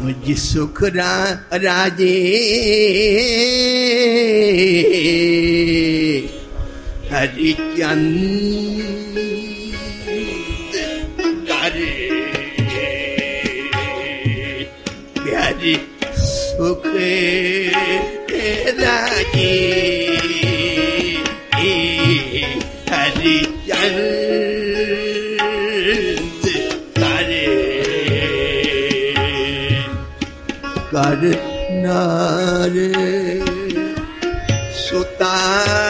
मुझ सुख राजे। हरिचंद करे प्यारी सुख राजे। हरिचंद कर नार सुतारा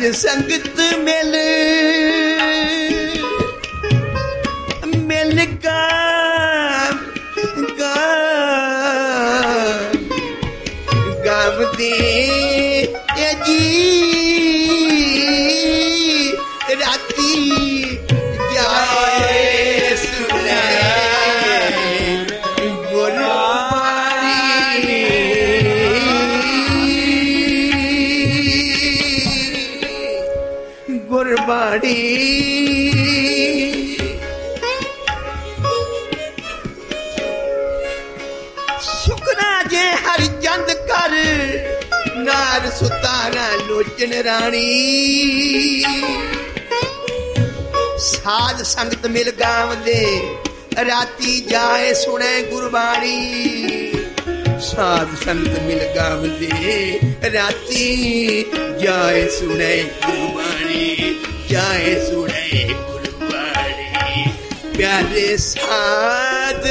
जिस ਲੋਚਨ ਰਾਣੀ। ਸਾਧ ਸੰਗਤ ਮਿਲ ਗਾਵਦੇ, ਰਾਤੀ ਜਾਏ ਸੁਣੇ ਗੁਰਬਾਣੀ। ਸਾਧ ਸੰਗਤ ਮਿਲ ਗਾਵਦੇ, ਰਾਤੀ ਜਾਏ ਸੁਣੇ ਗੁਰਬਾਣੀ, ਜਾਏ ਸੁਣੇ ਗੁਰਬਾਣੀ। ਪਿਆਰੇ ਸਾਧ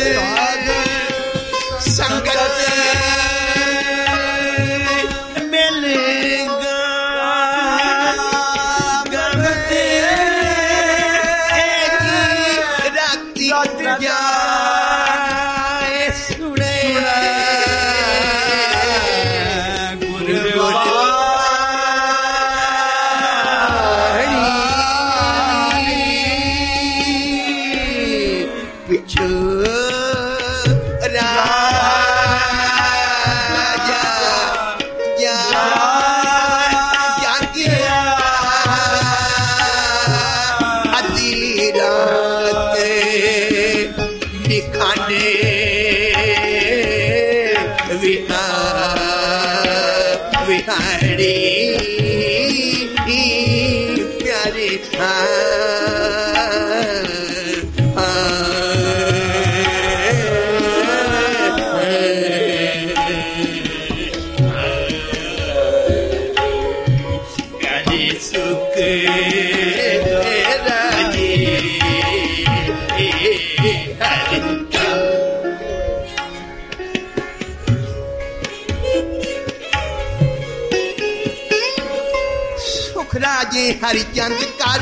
ਹਰੀ ਚੰਦ ਕਰ।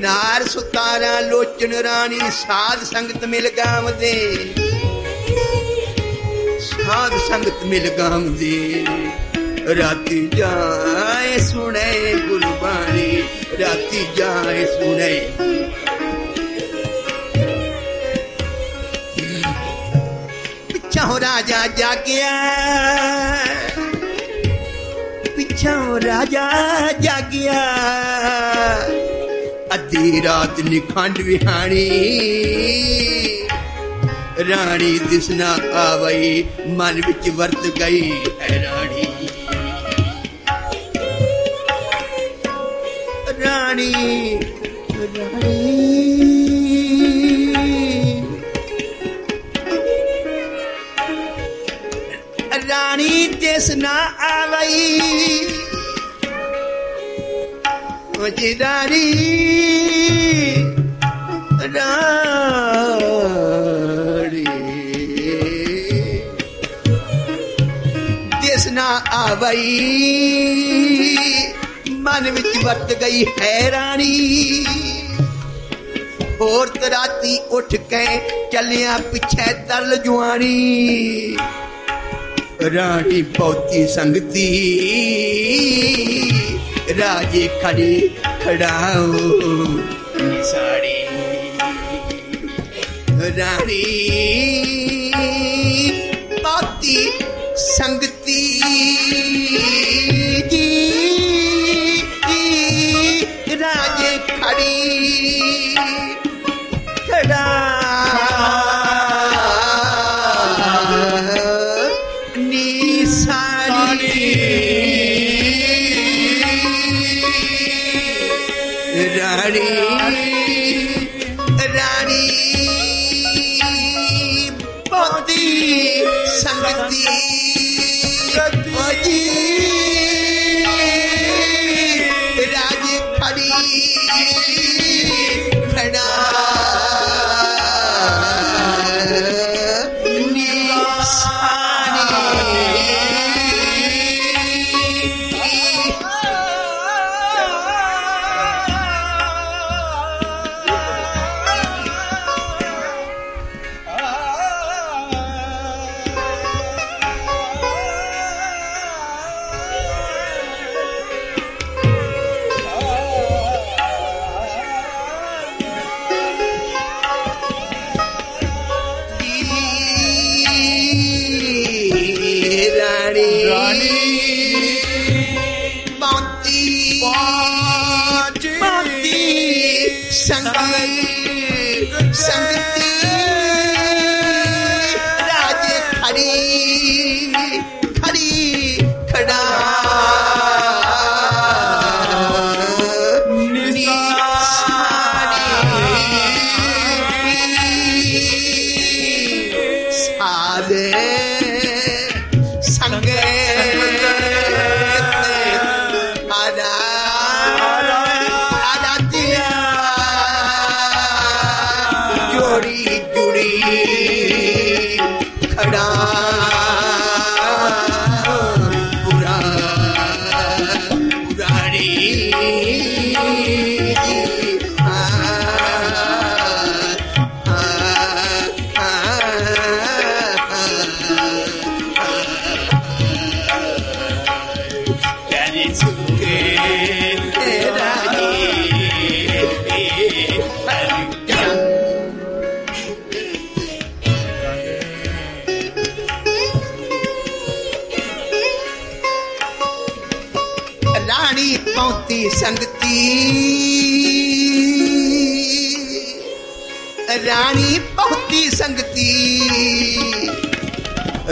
ਨਾਰ ਸੁਤਾਰਾ ਲੋਚਨ ਰਾਣੀ ਸਾਧ ਸੰਗਤ ਮਿਲ ਗਾਵਦੇ। ਸਾਧ ਸੰਗਤ ਮਿਲ ਗਾਵਦੇ। ਰਾਤੀ ਜਾਏ ਸੁਣੇ ਗੁਰਬਾਣੀ, ਰਾਤੀ ਜਾਏ ਸੁਣੇ। ਪਿੱਛੋਂ ਰਾਜਾ ਜਾਗਿਆ। ਰਾਜਾ ਜਾਗਿਆ। ਅੱਧੀ ਰਾਤ ਨਿਖੰਡ ਵਿਹਾਣੀ। ਰਾਣੀ ਦਿਸਨਾ ਆਵਈ ਮਨ ਵਿੱਚ ਵਰਤ ਗਈ ਹੈ ਆਵਈ ਮਨ ਵਿੱਚ ਵਰਤ ਗਈ ਹੈਰਾਨੀ ਹੋਰ ਤਰਾਤੀ ਉੱਠ ਕੇ ਚੱਲਿਆ ਪਿੱਛੇ ਤਰਲ ਜੁਆਣੀ ਰਾਣੀ ਬਹੁਤੀ ਸੰਗਤੀ। ਰਾਜੇ ਖੜੀ ਖੜਾਓ।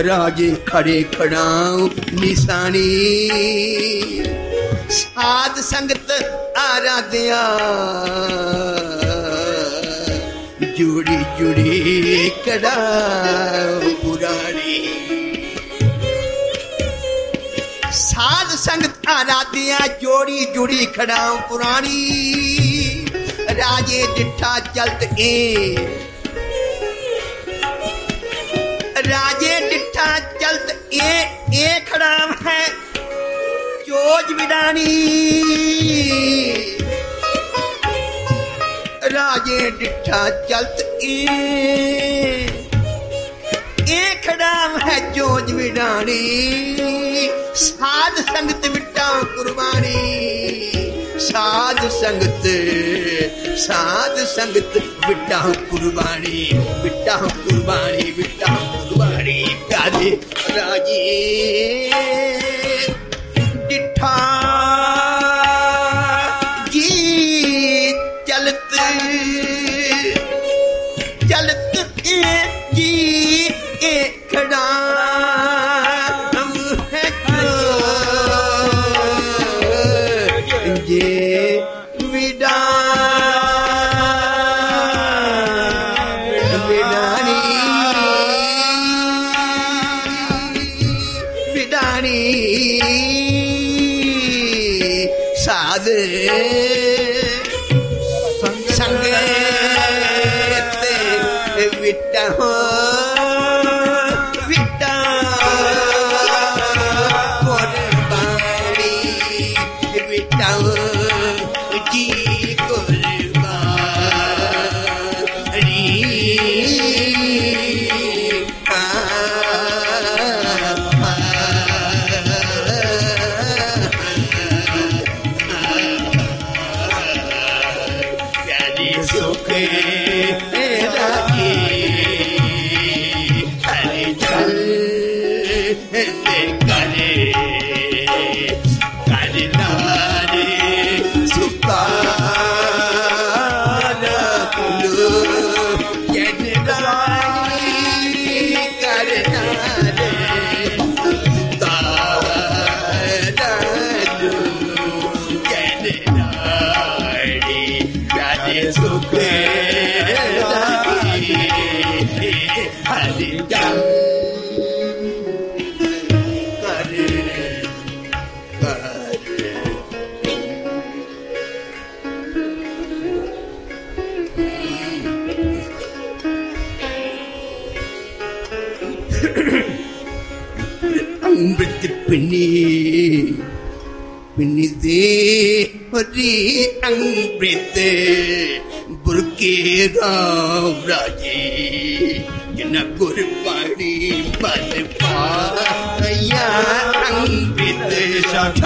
राजे खड़े खड़ाऊ निशानी साध संगत आराध्या। जुड़ी जुड़ी कड़ाओ पुरानी। साध संगत आराध्या, जोड़ी, जुड़ी खड़ाओ पुरानी। राजे डिठा चलत ए ਚੋਜ ਰਾਜੇ ਡਿੱਠਾ ਚਲਤ ਏ ਇਹ ਖੜਾਮ ਹੈ ਜੋਜ ਵਿਡਾਣੀ। ਸਾਧ ਸੰਗਤ ਵਿਟਾ ਕੁਰਬਾਨੀ ਸਾਧ ਸੰਗਤ ਸਾਧ ਸੰਗਤ ਵਿਟਾ ਕੁਰਬਾਨੀ ਵਿਟਾ ਕੁਰਬਾਨੀ ਵਿਟਾ ਕੁਰਬਾਨੀ ਕਾਦੇ ਰਾਜੇ। अमृत बुरके राम राजे जिन गुरबाणी बल पाया अमृत छठ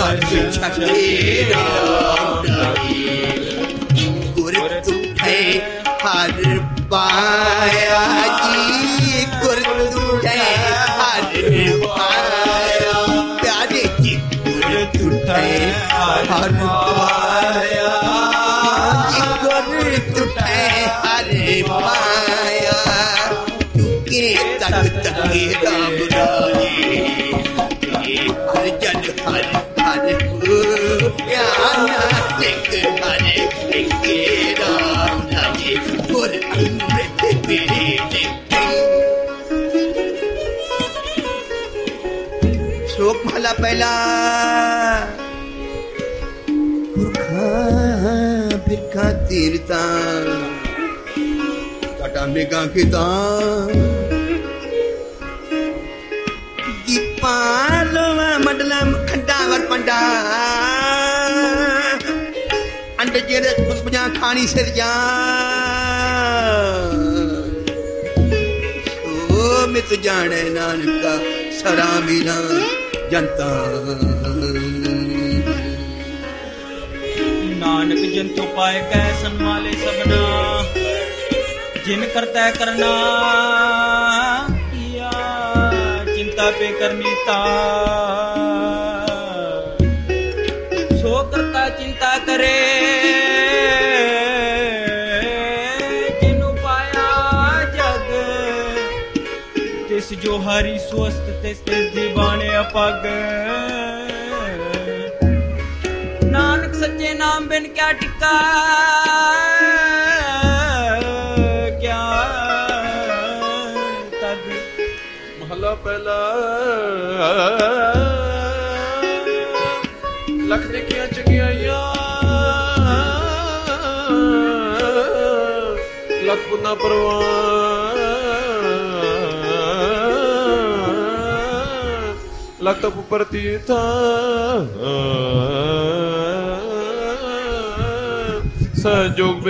छठे राम राजे गुर पहला। खंडावर पंडा। अंड जेरे पुष्पजा खानी सिर जा ओ मित जाने नानका सरा मीरा जनता ਨਾਨਕ ਜਿਨ ਤੋਂ ਪਾਏ ਕੈ ਸੰਮਾਲੇ ਸਭਨਾ ਜਿਨ ਕਰਤਾ ਕਰਨਾ ਕੀਆ ਚਿੰਤਾ ਪੇ ਕਰਨੀ ਤਾ ਸੋ ਕਰਤਾ ਚਿੰਤਾ ਕਰੇ ਜਿਨੂ ਪਾਇਆ ਜਗ ਬਾਣੇ ਅਪਗ। ਨਾਨਕ ਸੱਚੇ ਨਾਮ ਬਿਨ ਕਿਆ ਟਿਕਾ। ਕਿਆ ਤਦ? ਮਹਲਾ ਪਹਿਲਾ। ਲੱਖ ਦੇਖੀਆਂ ਚੰਗਿਆਈਆਂ। ਲੱਖ ਪੁੰਨਾ ਪਰਵਾਨ लतपतीर्थ सजुग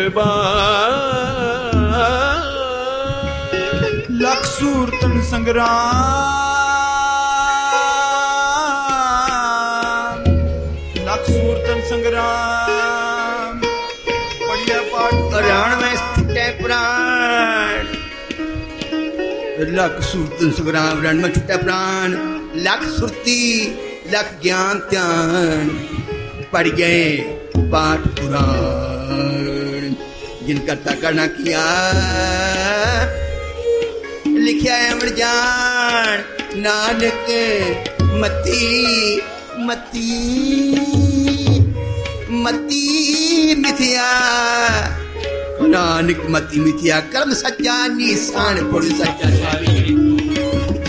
लख सूरतन संग्राम। संग्राम। पढ़िया पाठ। हरियाण में स्थित है प्राण। संग्राम रण में छुट्टा प्राण। लख सुरती, लख ज्ञान ध्यान पढ़ गए पाठ पुराण। जिन करता करना किया लिखा अमर जान, नानक मती मती मती मिथिया। नानक मती मिथिया, कर्म सच्चा निशान, पुर सच्चा इन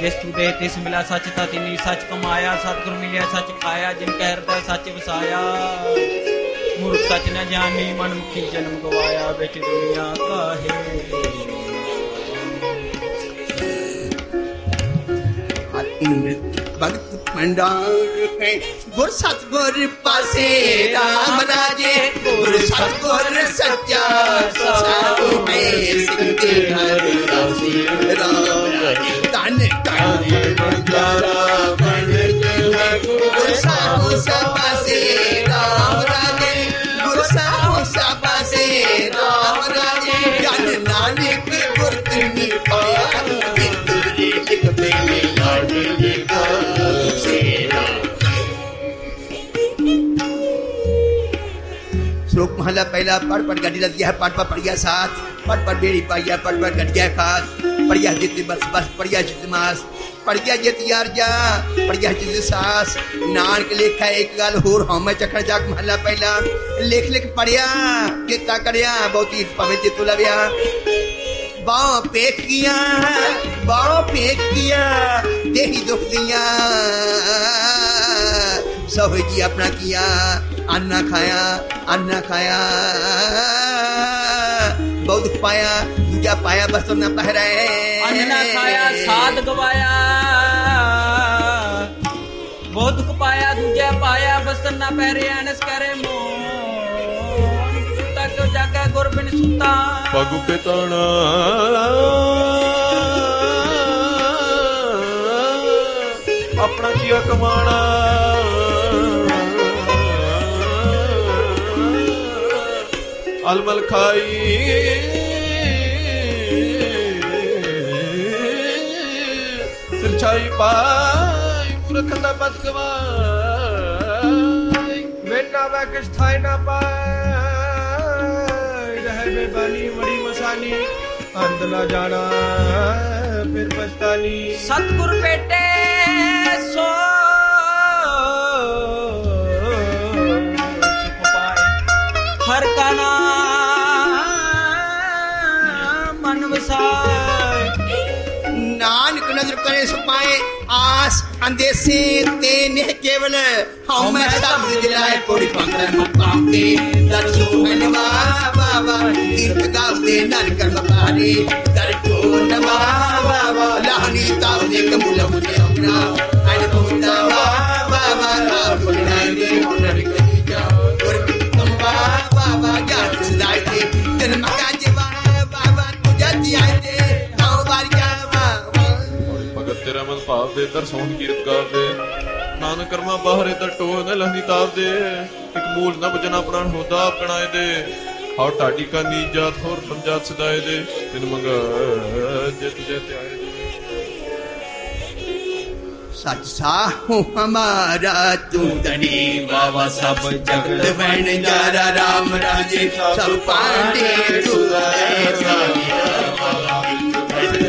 ਜਿਸ ਤੂੰ ਦੇ ਤਿਸ ਮਿਲਾ ਸੱਚ ਤਾਂ ਤਿਨੀ ਸੱਚ ਕਮਾਇਆ, ਸਤਿਗੁਰ ਮਿਲਿਆ, ਸੱਚ ਪਾਇਆ ਜਿਨ ਕਹਿ ਹਿਰਦੈ ਸੱਚ ਵਸਾਇਆ। ਮੂਰਖ ਸੱਚ ਨਾ ਜਾਣੀ ਮਨ ਮੁਖੀ ਜਨਮ ਗਵਾਇਆ, ਵਿੱਚ ਦੁਨੀਆ ਕਾਹੇ? ਆਤਮ ਭਗਤ भंडार गुर सतगुर पासे राम राजे। गुर सतगुर सच्चा साधु में सिंह हर राम राजे। तन तन गुर सपासे श्लोक महला पहला पढ़ पढ़ गड़ी लग गया पढ़ पढ़ पढ़ गया साथ पढ़ पढ़ बेड़ी पाइया पढ़ पढ़ गट गया खात पढ़ गया जित बस बस पढ़ गया जित मास। पढ़ गया जित यार जा पढ़ गया जित सास। नानक लेखा एक गल होर हमें चखड़ जाक महला पहला। लिख लिख पढ़िया किता करिया बहुत ही पवित्र लविया बाँ पेख किया बाँ पेख किया, देही दुख दिया। सब जी अपना किया अन्ना खाया अन्ना खाया बहुत दुख पाया दूजा पाया बस तो न पहराए ਅੰਨ ਨਾ ਖਾਇਆ ਸਾਧ ਗਵਾਇਆ ਬਹੁਤ ਦੁੱਖ ਪਾਇਆ ਦੂਜਾ ਪਾਇਆ ਬਸਤਰ ਨਾ ਪਹਿਰੇ ਅਨਸ ਕਰੇ ਮੋਨ ਸੁਤਾ ਕਿਉ ਜਾਗਾ ਗੁਰ ਬਿਨ ਸੁਤਾ ਪਗੁ ਪਿਤਾਣਾ ਆਪਣਾ ਕੀਆ ਕਮਾਣਾ ਅਲਮਲ ਖਾਈ। ਸਿਰਛਾਈ ਪਾਈ ਮੂਰਖ ਦਾ ਬਦ ਮੇਨਾ ਵੇ ਕਿਛ ਥਾਇ ਨਾ ਪਾਈ। ਰਹਿ ਬੇਬਾਨੀ, ਮੜੀ ਮਸਾਨੀ, ਅੰਧ ਨਾ ਜਾਣਾ, ਫਿਰ ਪਛਤਾਨੀ। ਸਤਗੁਰ ਬੇਟੇ, ਸੋ सफ़र का नाम मन नानक नज़र करे सुपाए आस अंदेसे तेने केवल। हाँ, हम सब दिलाए पूरी पंगर मुकाम दे दर्शन बाबा तीर्थ गाव दे नर कर बारे दर्शन बाबा लाहनी ताव दे कमुला मुझे अपना। अनुभव ਦੇ ਦਰ ਸੋਹਣ ਕੀਰਤ ਕਰ ਦੇ ਨਾਨਕ ਕਰਮਾ ਬਾਹਰੇ ਦਰ ਟੋ ਨ ਲਹਨੀ ਤਾਪ ਦੇ ਇਕ ਮੂਲ ਨ ਬਜਨਾ ਪ੍ਰਾਣ ਹੋਦਾ ਆਪਣਾਏ ਦੇ ਹਉ ਢਾਡੀ ਕਾ ਨੀਜਾਤ ਹੋਰ ਪੰਜਾਤ ਸਦਾਏ ਦੇ ਤਿਨ ਮੰਗ ਜੇ ਤੁਝੇ ਤੇ ਆਏ ਦੇ सच साहू हमारा तू धनी ਬਾਬਾ ਸਭ जगत बन जारा राम राजे सब पांडे तू ऐसा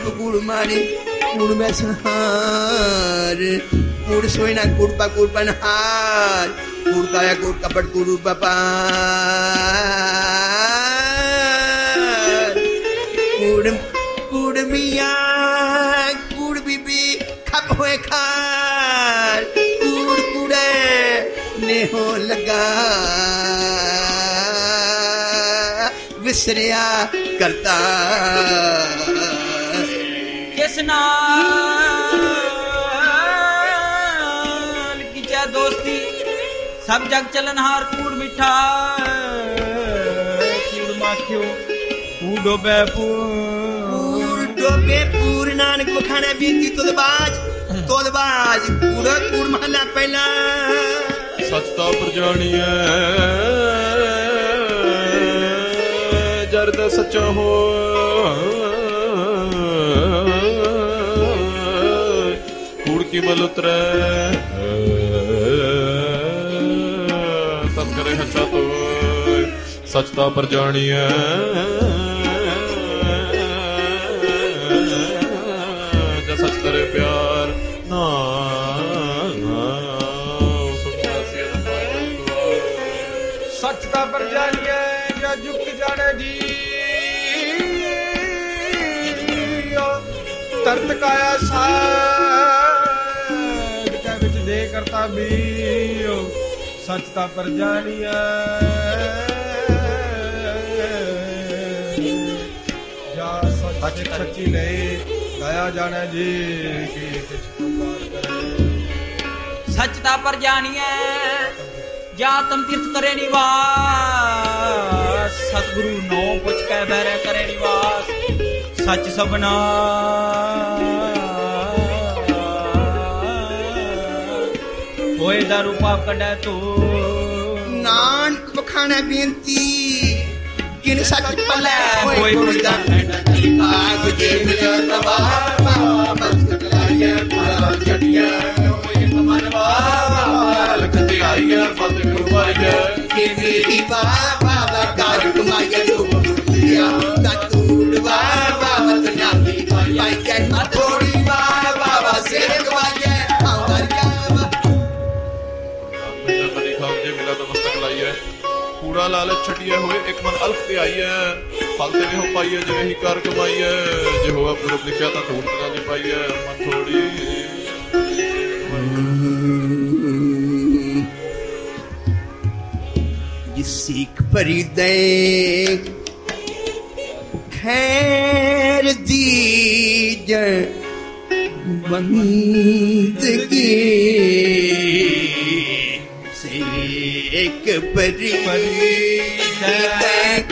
मंडप कूड़ मारी, कूड़ में संहार। कूड़ सोयना कूड़ पा कूड़ बनहार कूड़ काया, कूड़ कपट, कूड़ बपार। कूड़ मिया, कूड़ बीबी, खप होए खार। कूड़, कूड़े ने हो लगा। विसरिया करता। स्नान की दोस्ती। सब जग चलनहार कूड़ मिठा। कूड़ माखियो कूड़ डोबे पूर डोबे पूर नानक मखाने बीती तोदबाज। तोदबाज कूड़ पूर महला पहला सच तो प्रजानी है जरद सचा हो। ਕੀ ਮਲ ਉਤਰੈ? ਤਨ ਕਰੇ ਹੱਛਾ ਤੋਇ ਸਚ ਤਾ ਪਰ ਜਾਣੀਐ। ਜਾ ਸਚ ਤਰੇ ਪਿਆਰ ਨਾ ਸੁਖਾਸੀ ਸੱਚ ਦਾ ਪਰ ਜਾਣੀਏ ਜਾਂ ਜੁਕ ਜਾਣੇ ਜੀ। ਤਰਤ ਕਾਇਆ ਸਾਧ ਕਰਤਾ ਵੀ ਸੱਚ ਦਾ ਪਰ ਜਾਣੀਏ ਜਾ ਸੱਚ ਸੱਚੀ ਨਹੀਂ ਗਾਇਆ ਜਾਣੇ ਜੀ ਕੀ ਕਿਛ ਪੁਕਾਰ ਕਰੇ। ਸੱਚ ਦਾ ਪਰ ਜਾਣੀਐ ਜਾ ਤਮ ਤੀਰਥ ਕਰੇ ਨਿਵਾਸ ਸਤਿਗੁਰੂ ਨੋ ਪੁੱਛ ਕੇ ਬਹਿਰੇ ਕਰੇ ਨਿਵਾਸ ਸੱਚ ਸਭਨਾ કોઈ દારૂ પાપ કડાતું નાન વખાણે બેનતી કિન સાચ પલે કોઈ કોઈ દારૂ આગ જે મિલ્યો તવા મસ્ત લાગ્યા મારા ચડિયા કોઈ કમરવા લખતે આયા ફત કુવાયા કે મેરી બાબા દારૂ કમાયા ਬੁਰਾ ਲਾਲਚ ਛੱਡਿਆ ਹੋਏ, ਇੱਕ ਮਨ ਅਲਖ ਤੇ ਆਈ ਹੈ ਫਲ ਤੇ ਹੋ ਪਾਈ ਹੈ ਜਿਵੇਂ ਹੀ ਕਰ ਕਮਾਈ ਹੈ ਜੇ ਹੋਆ ਪੁਰਬ ਲਿਖਿਆ ਤਾਂ ਢੂੰਡ ਨਾ ਜੀ ਪਾਈ ਹੈ ਮਨ ਥੋੜੀ ਸਿੱਖ ਪਰਿਦੇ ਖੈਰ ਦੀ ਜੈ ਬੰਦ ਸਿੱਖ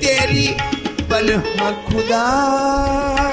तेरी पनहा खुदा।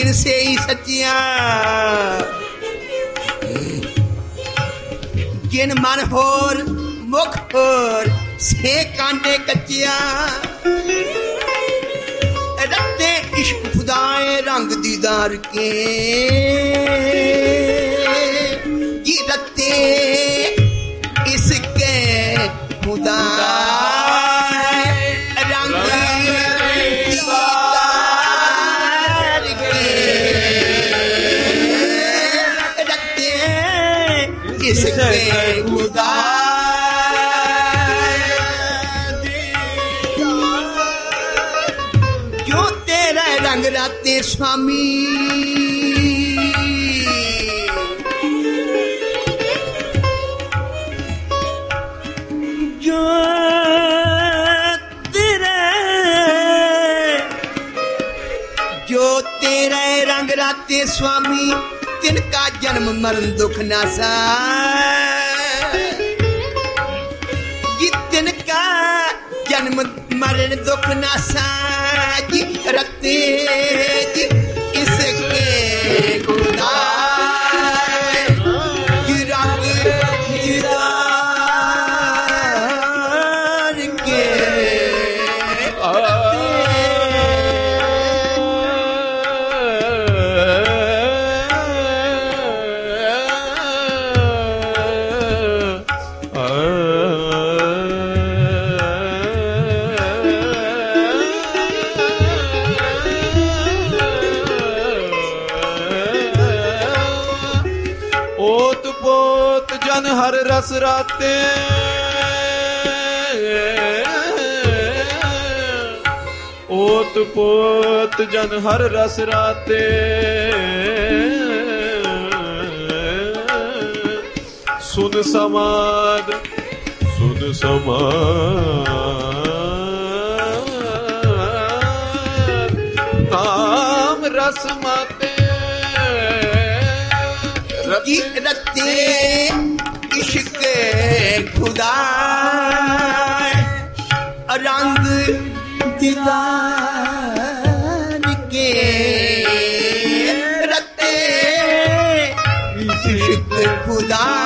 जिन से ही सचिया गिन मन होर, मुख होर से काने कच्चिया। रत्ते इश्क खुदाए रंग दीदार के। इसके खुदा जो तेरा रंग राते स्वामी जो तेरे जो तेरे रंग राते स्वामी तिनका जन्म मरण दुख नासा ये तिनका जन्म मरण दुख नासा रस राते ओत पोत जन हर रस राते। सुन समाद सुन समाद। नाम रस माते। जी रखते इश्क खुदा रंग दीदार के रते इश्क खुदा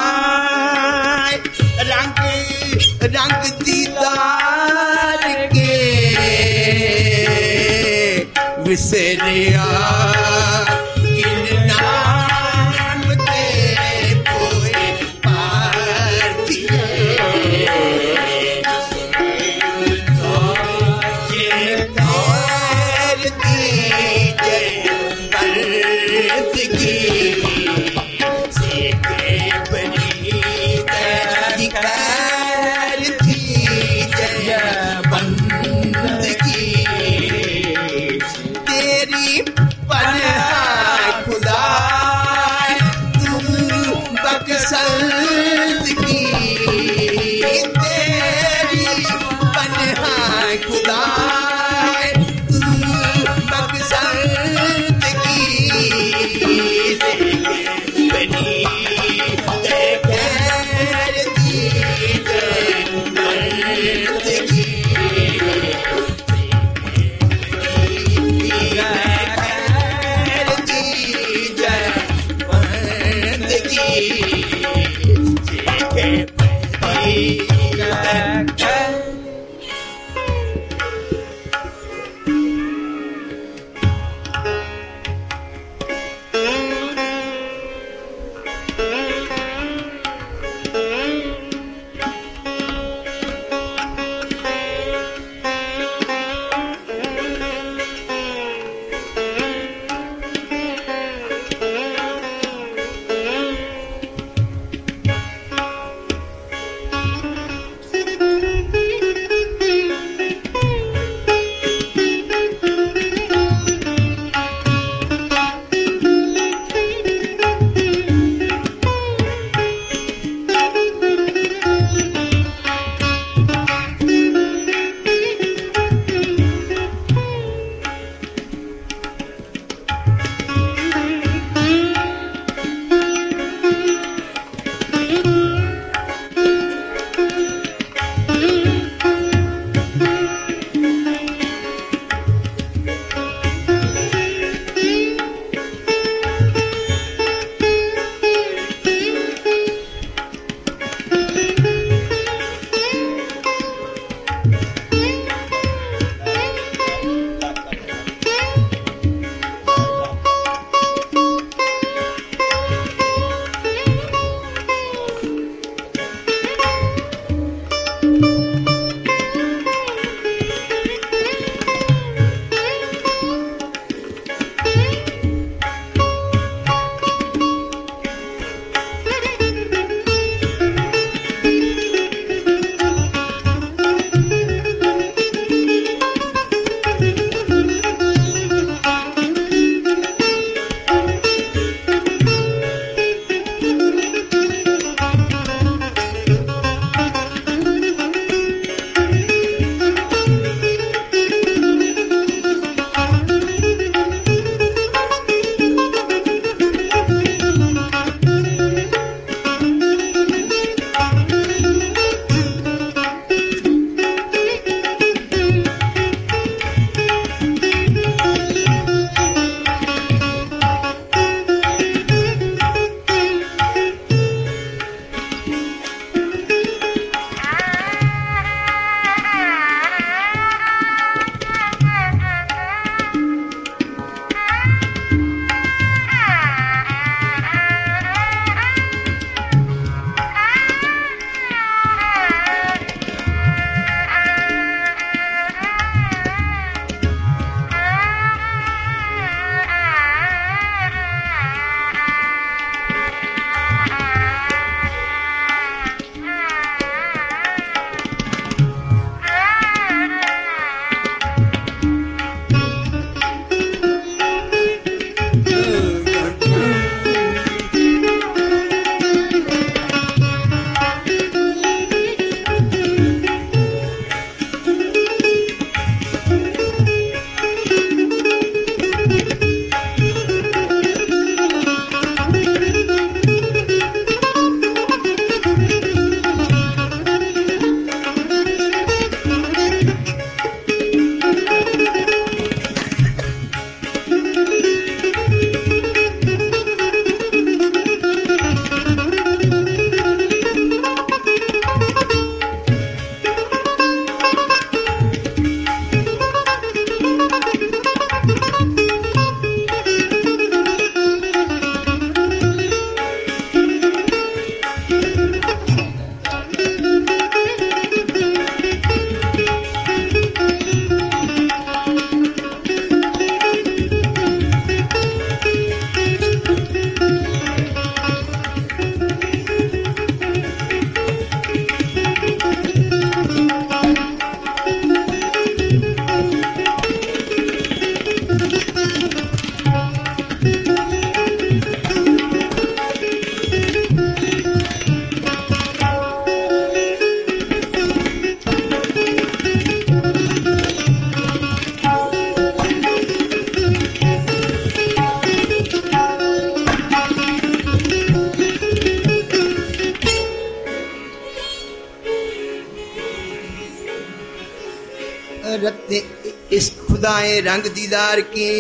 रंग दीदार के।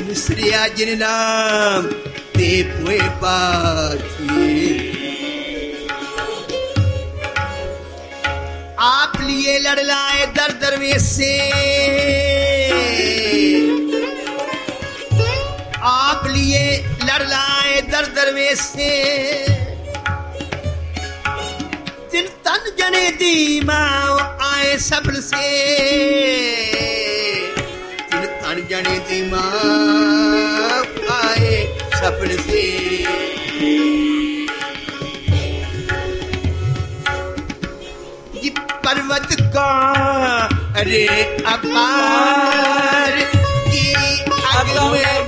विसरिया जिन नाम ते पुए पाथी आप लिए लड़ लाए दर दरवेश से। आप लिए लड़ लाए दर दरवेश से। तिन तन जने दी माँ आए सफल से। तिन तन जने दी माँ आए सफल से। ये पर्वत का अरे अपार की अग में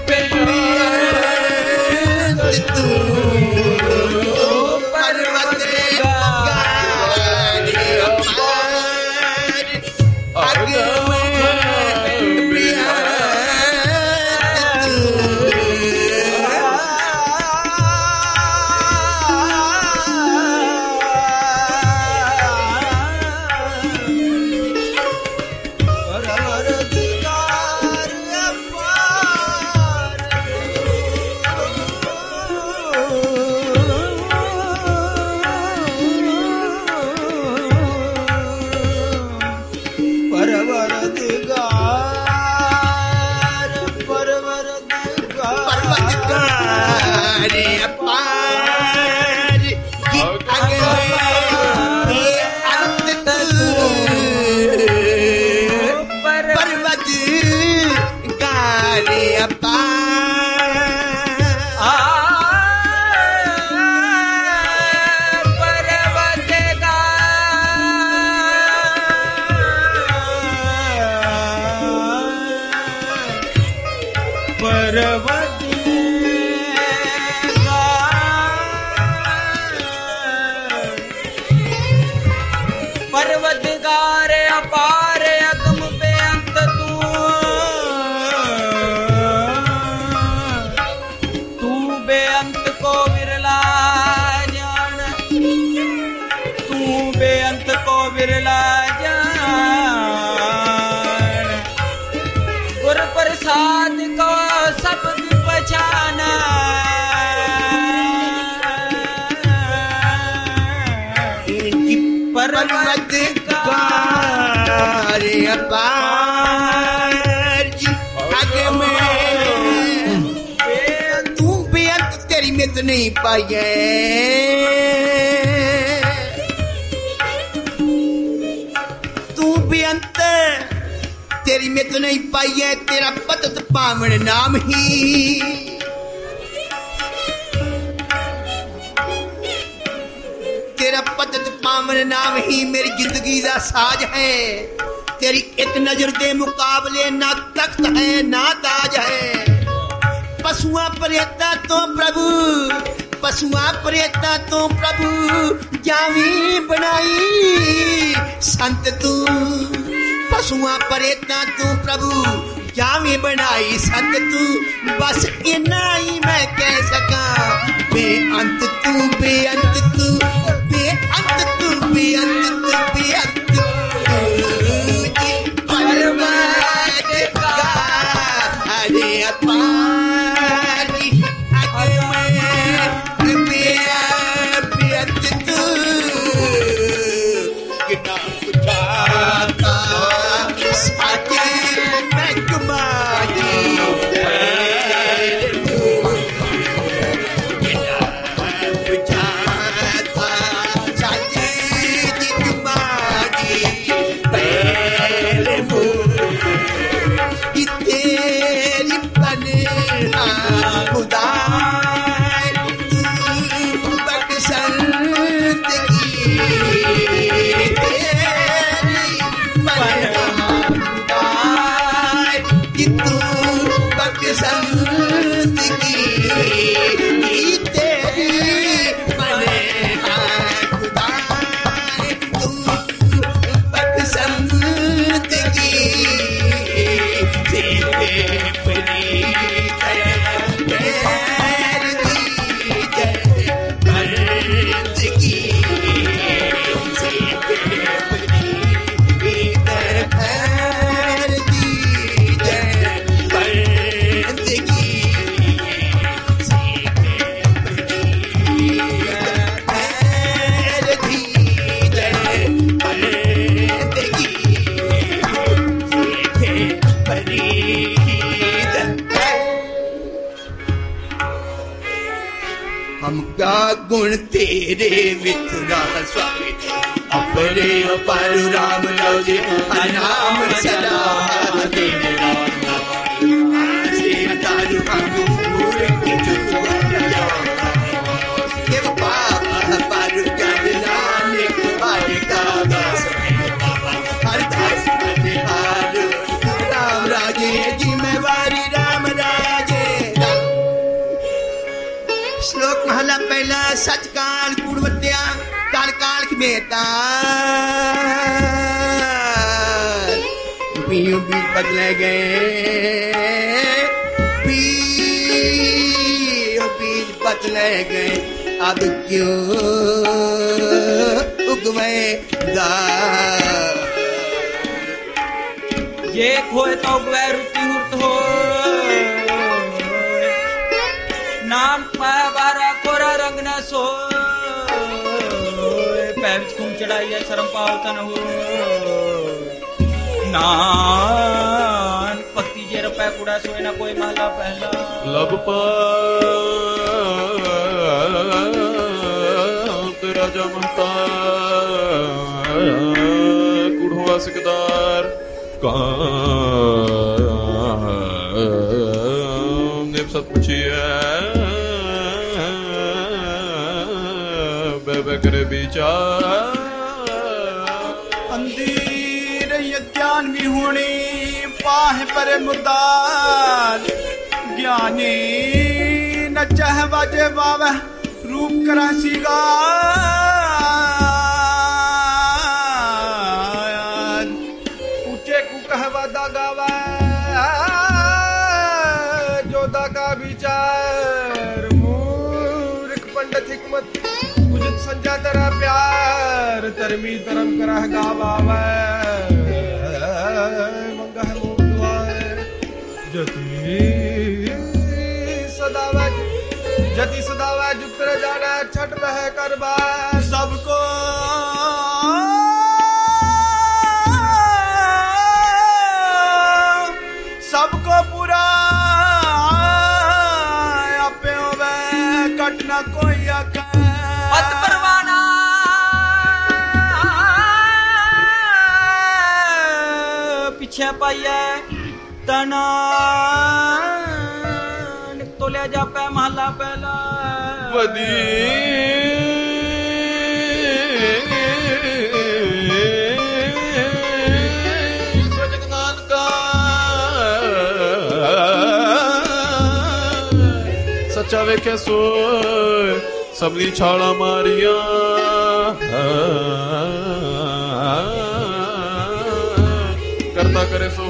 ਨਹੀਂ ਪਾਈਏ। ਤੂੰ ਬੇਅੰਤ ਤੇਰੀ ਮਿਤ ਨਹੀਂ ਪਾਈਏ, ਤੇਰਾ ਪਤਤ ਪਾਵਣ ਨਾਮ ਹੀ। ਤੇਰਾ ਪਤਤ ਪਾਵਨ ਨਾਮ ਹੀ ਮੇਰੀ ਜ਼ਿੰਦਗੀ ਦਾ ਸਾਜ ਹੈ। ਤੇਰੀ ਇੱਕ ਨਜ਼ਰ ਦੇ ਮੁਕਾਬਲੇ ਨਾ ਤਖਤ ਹੈ, ਨਾ ਤਾਜ ਹੈ। पशुआ प्रेता तो प्रभु, पशुआ प्रेता तो प्रभु जावी बनाई, संत तू। पशुआ प्रेता तू प्रभु जावी बनाई, संत तू। बस इना ही मैं कह सका बेअंत तू बेअंत तू। पर राम लगे नाम सदा। बीज बदले गए बीज बदले गए। अब क्यों उगवे जे खोए तो गए रुचि हुर्त हो। नाम पाया बारा कोरा रंग न सो। पैर कुम चढ़ाइए शर्म पावतन हो। ਨਾਨ। ਭਗਤੀ ਜੇ ਰਪੈ ਕੁੜਾ ਸੋਇ ਨਾ ਕੋਈ ਮਹਲਾ ਪਹਿਲਾ। ਲਬ ਪਾਤ ਰਜਮਤਾ ਕਰੇ ਵਿਚਾਰ। विहुणी पाह पर मुदान ज्ञानी न चह बाजे बावे रूप करा सीगा ऊँचे कु कहवा दागावा जोदा का विचार, मूर्ख पंडित हिकमत उजित संजा तेरा प्यार, तरमी तरम करह गावा जति सदावा जुक्त जाना छठ बह करबा सबको सबको पूरा आपे होवे कट ना कोई आके। परवाना पीछे पाइए तना ਬੋਲਿਆ ਜਾਪੈ ਮਹਲਾ ਪਹਿਲਾ। ਵਦੀ ਸੱਚਾ ਵੇਖੇ ਸੋਏ, ਸਭ ਦੀ ਛਾਲਾ ਮਾਰੀਆਂ। ਕਰਤਾ ਕਰੇ ਸੋ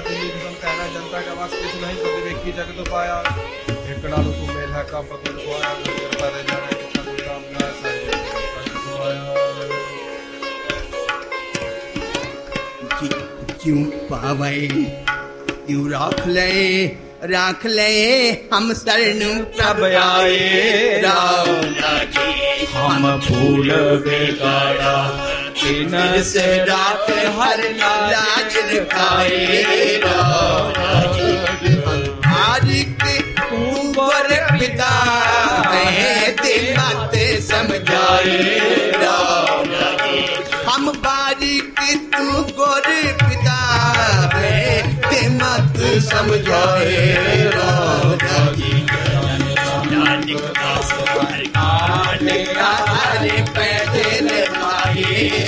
था कहना जनता का वास कुछ नहीं तो विवेक जग तो पाया। एक डालू को मेल है का पकड़ को आया कृपा जाने के सब राम ना को क्यों पावे क्यों राख ले राख ले हम शरण प्रभ आए। राम हम फूल बेगाड़ा तिन से रात हर लाज रखाए राम हारिक ऊपर पिता मत समझाए हम बारीक तू गोर पिता मत समझाए राम हरे पैदल पाए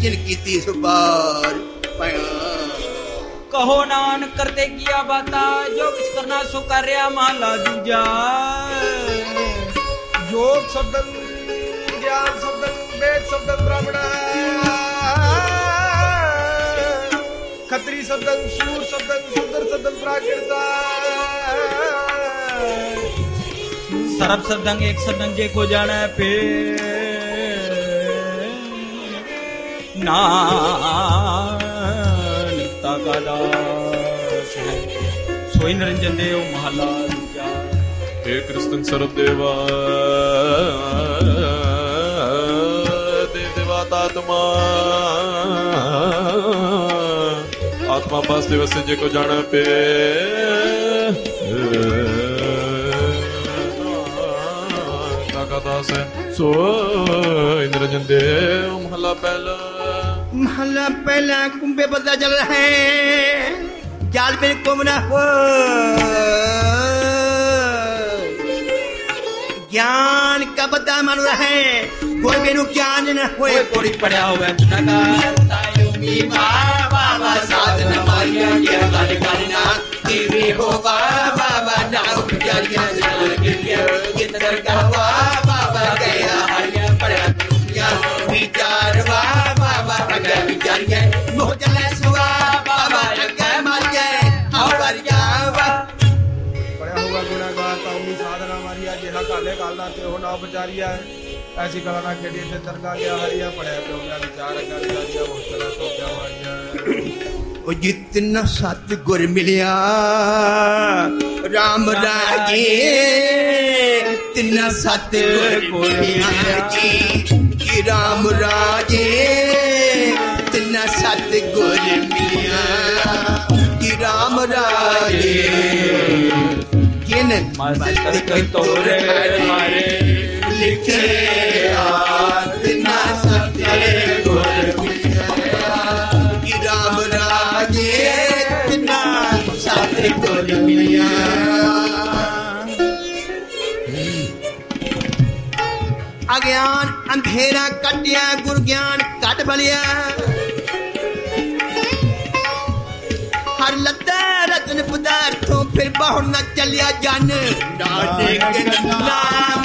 जिनकी तीस पाया कहो नान करते किया बाता जो कुछ करना सो कर रहा माला दूजा योग शब्दन ज्ञान शब्दन वेद शब्दन ब्राह्मण खत्री शब्दन शूर शब्दन सुंदर शब्दन प्राकृता सरब शब्दंग एक शब्दंग जे को जाने पे नानकता का दास देव महला कृष्ण सर्व देवा देव आत्मा। पास दिवस जे को जान पे। है सो। इंद्रजन देव महला पहला। महला पहला कुंभे पता चल रहा है। जाल में कुमना हो। ज्ञान का पता मान रहा है। कोई बेनु ज्ञान न होए कोड़ी पड़ा हुआ तायोमी बाबा साधना मारिया कालना टीवी हो बाबा साल गिरिया ये तर कहवा बाबा गया हरिया पड़ा विचार बाबा रंगे बिचारिये ना जितना सत गुर मिलिया राम रागे तिना सत गुर मिलिया जी। राम राजे इतना सतगुर मिया कि राम राजे। किन तोरे लिखे आ अज्ञान अंधेरा कटिया गुरु ज्ञान कट बलिया। हर लता रतन पदार्थों फिर बहुत न चलिया जन। नाम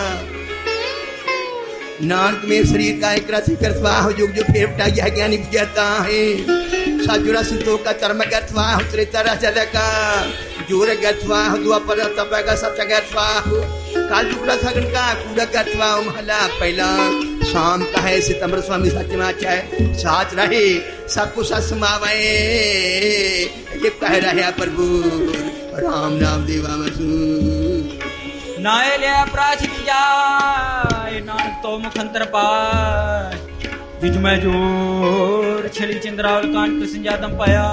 नानक में शरीर का एक रस कर स्वाह जुग जो उठा, यह ज्ञानी विजयता है। साजुरा संतो का कर्म कर स्वाह त्रेता जल का ज़ोर कर स्वाह दुआ पर तप का सत्य कर स्वाह काल टुकड़ा सगन का कूड़ा स्वाह महला पहला। शाम का है, सितंबर स्वामी सत्य में अच्छा है। साथ रहे सबको सत समावे। ये कह रहे प्रभु, राम नाम देवा मसू नाय ले प्राचित जाय नानक तो मुखंतर पाय जुज में ज़ोर छली चंद्रावल कान कृष्ण जातम पाया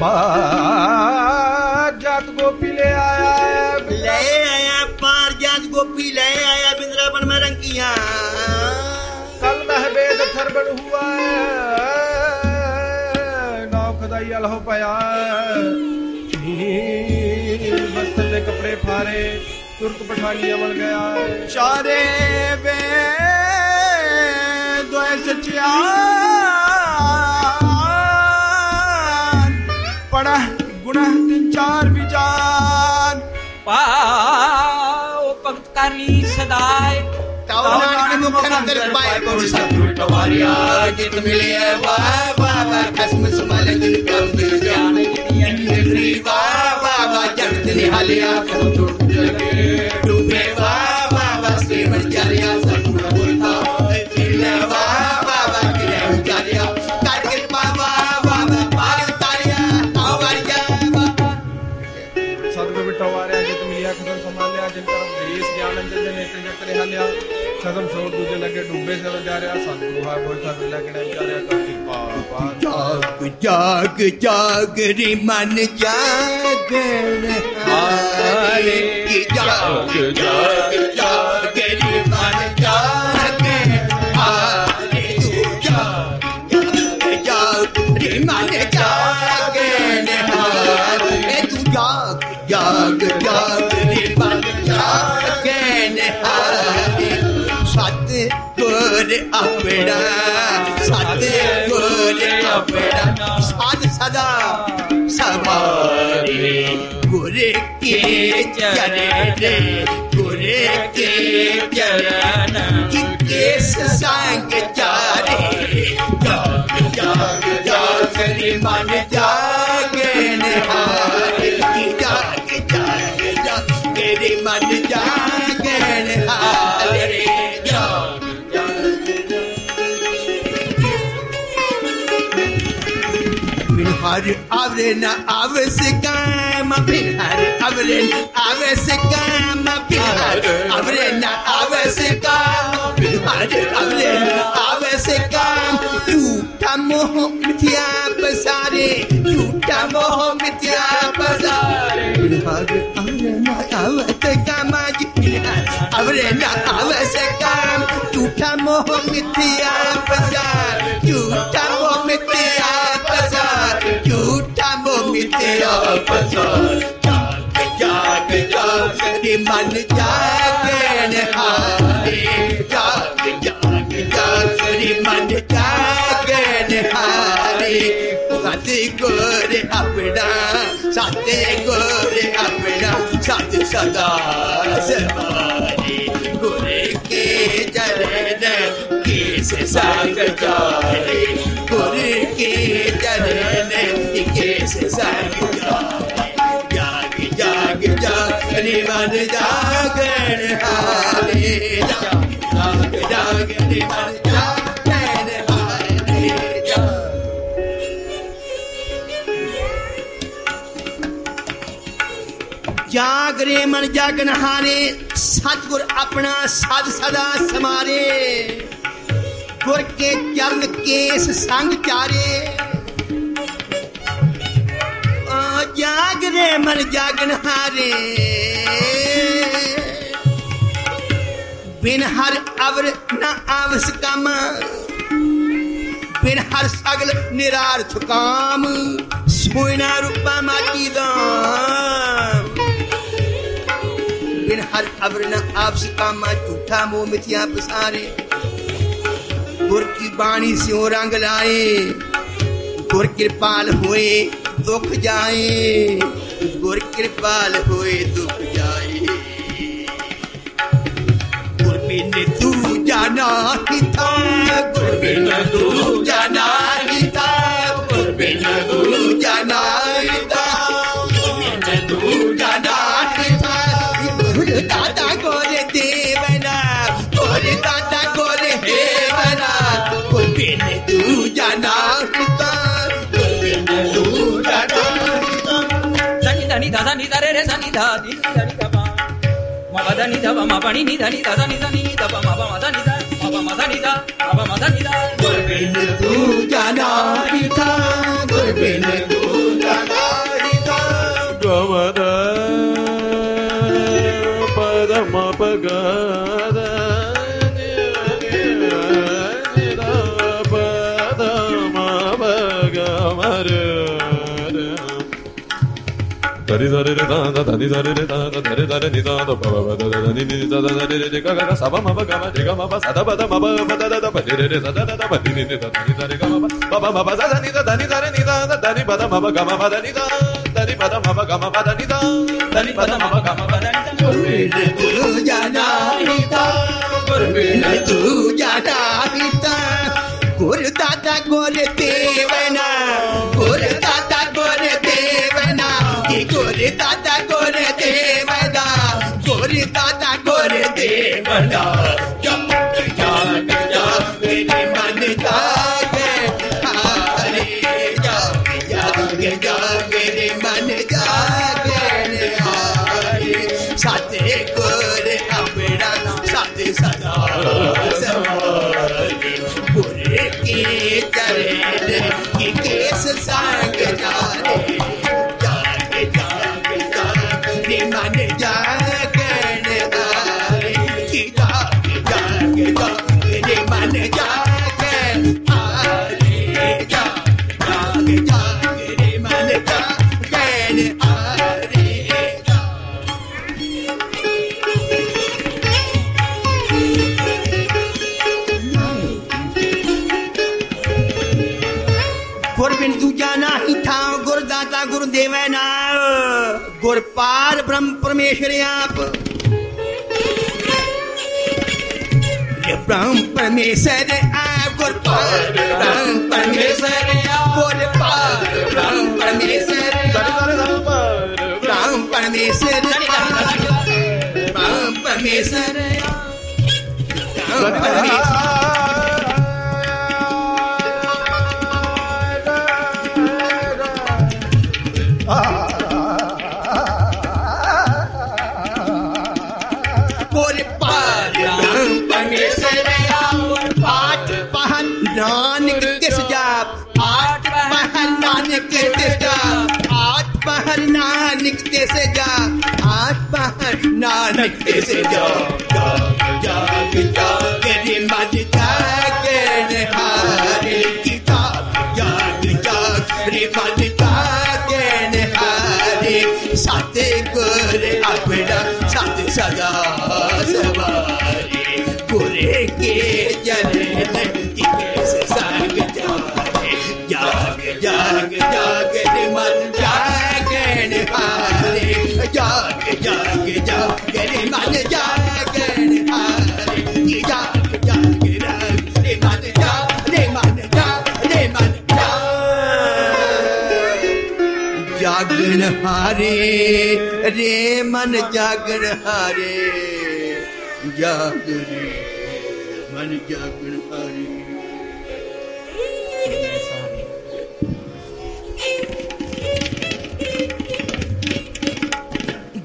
पार जात गोपी ले आया है। ले आया पार जात गोपी ले आया बिंद्रावन में रंकिया कल मह वेद थरबन हुआ है। नाव खदाई अलहो पाया बस्तर में कपड़े फारे। तुर्क पठानी अमल गया है चारे बे दो सचिया पढ़ा गुना तीन चार विचार पाओ भक्त कारली सदाय ताऊ नानक मुख अंतर पाए को सतगुरु टवारिया जित मिले वाह वाह वाह कसम संभाले जिन कम ज्ञान वाह वाह ni hali yako tukutegee ਲਿਆ, ਜਿਨ ਕਰਮ ਦੇਸ ਗਿਆਨ ਅੰਜਨ ਦੇ ਦੂਜੇ ਲੱਗੇ ਡੁੱਬੇ ਸਭ ਜਾ ਰਿਹਾ, ਸਤਿਗੁਰੂ ਹਾਰ ਬੋਲ ਸਭ ਲੈ ਨਹੀਂ ਜਾ ਰਿਹਾ ਪਾਰ जाग जाग जाग रे मन जागण हारे ये जाग जाग जाग रे मन जागण हारे तू जाग जाग जाग रे मन जागण हारे तू जाग जाग जाग रे मन जागण हारे सत साध सदा सवारे गुर के चरण गुर के चरण किस संग चारे जाग जाग जाग रे मन जागन हर आवरे न आवस काम बिन हर आवरे न आवस काम बिन हर आवरे न आवस काम बिन हर आवरे न आवस काम झूठा मोह मिथ्या पसारे झूठा मोह मिथ्या पसारे बिन हर आवरे न आवस काम बिन हर आवरे न आवस काम झूठा मोह मिथ्या जाग जाग मन जागन हारे जाग जाग जाग मन जागन हारे सत गुर अपना सत गुर अपना सत सदा सवारे केस संग चारे गुर केस संग मन जागण जाग मन जागण रे मन जागन हारे, सतगुर अपना सद सदा समारे। गुर के चरण केस संग चारे। जाग रे मन जागन हारे। बिन हर अवर न आवस काम, बिन हर सगल निरार्थ काम, सोना रूपा माटी दाम। बिन हर अवर न आपस कामा, झूठा मोह मिथ्या पसारे। गुर की बाणी स्यो रंग लाए। गुर कृपाल हुए, दुख जाए। गुर कृपाल हुए, दुख जाए। गुर तू जाना कि था तू जाना ಧರೆ ಸನಿಧ ದಿನಿ ಧನಿ ಧಪ ಮವ ಧನಿ ಧಪ ಮ ಪಣಿ ನಿ ಧನಿ ಧ ಧನಿ ಧನಿ ಧಪ ಮವ ಮ ಧನಿ ಧ ಮವ ಮ ಧನಿ ಧ ಮವ ಮ ಧನಿ ಧ ಗುರುಬಿನ ತೂ ಜನಾಯಿತ ಗುರುಬಿನ ತೂ dari dari re da da dari dari re da da dari dari ni da da ba ba da da ni ni da da dari re ga ga ga sa ba ma ba ga ma de ga ma ba sa da ba da ma ba ba da da da ba de re re sa da da da ba ni ni ni da ni da re ga ma ba ba ba ma ba sa da ni da da ni da re ni da da da ni ba da ma ba ga ma ba da ni da da ni ba da ma ba ga ma ba da ni da da ni ba da ma ba ga ma ba da ni da गुरबे ने तू जाना पिता गुरबे ने तू जाना पिता गुरु दादा गुरु देवना தாத்தா கோரு தேவதா கோரி தாத்தா கோரு தேவதா देश रहे आप ब्रह्म परमेश्वर आप गुरपाल ब्रह्म परमेश्वर गुरपाल ब्रह्म परमेश्वर ब्रह्म परमेश्वर ब्रह्म परमेश्वर परमेश्वर नानक से जा आठ बाहर नानक जा। हरे, रे मन जागर हरे जाग रे, मन जागण हारे।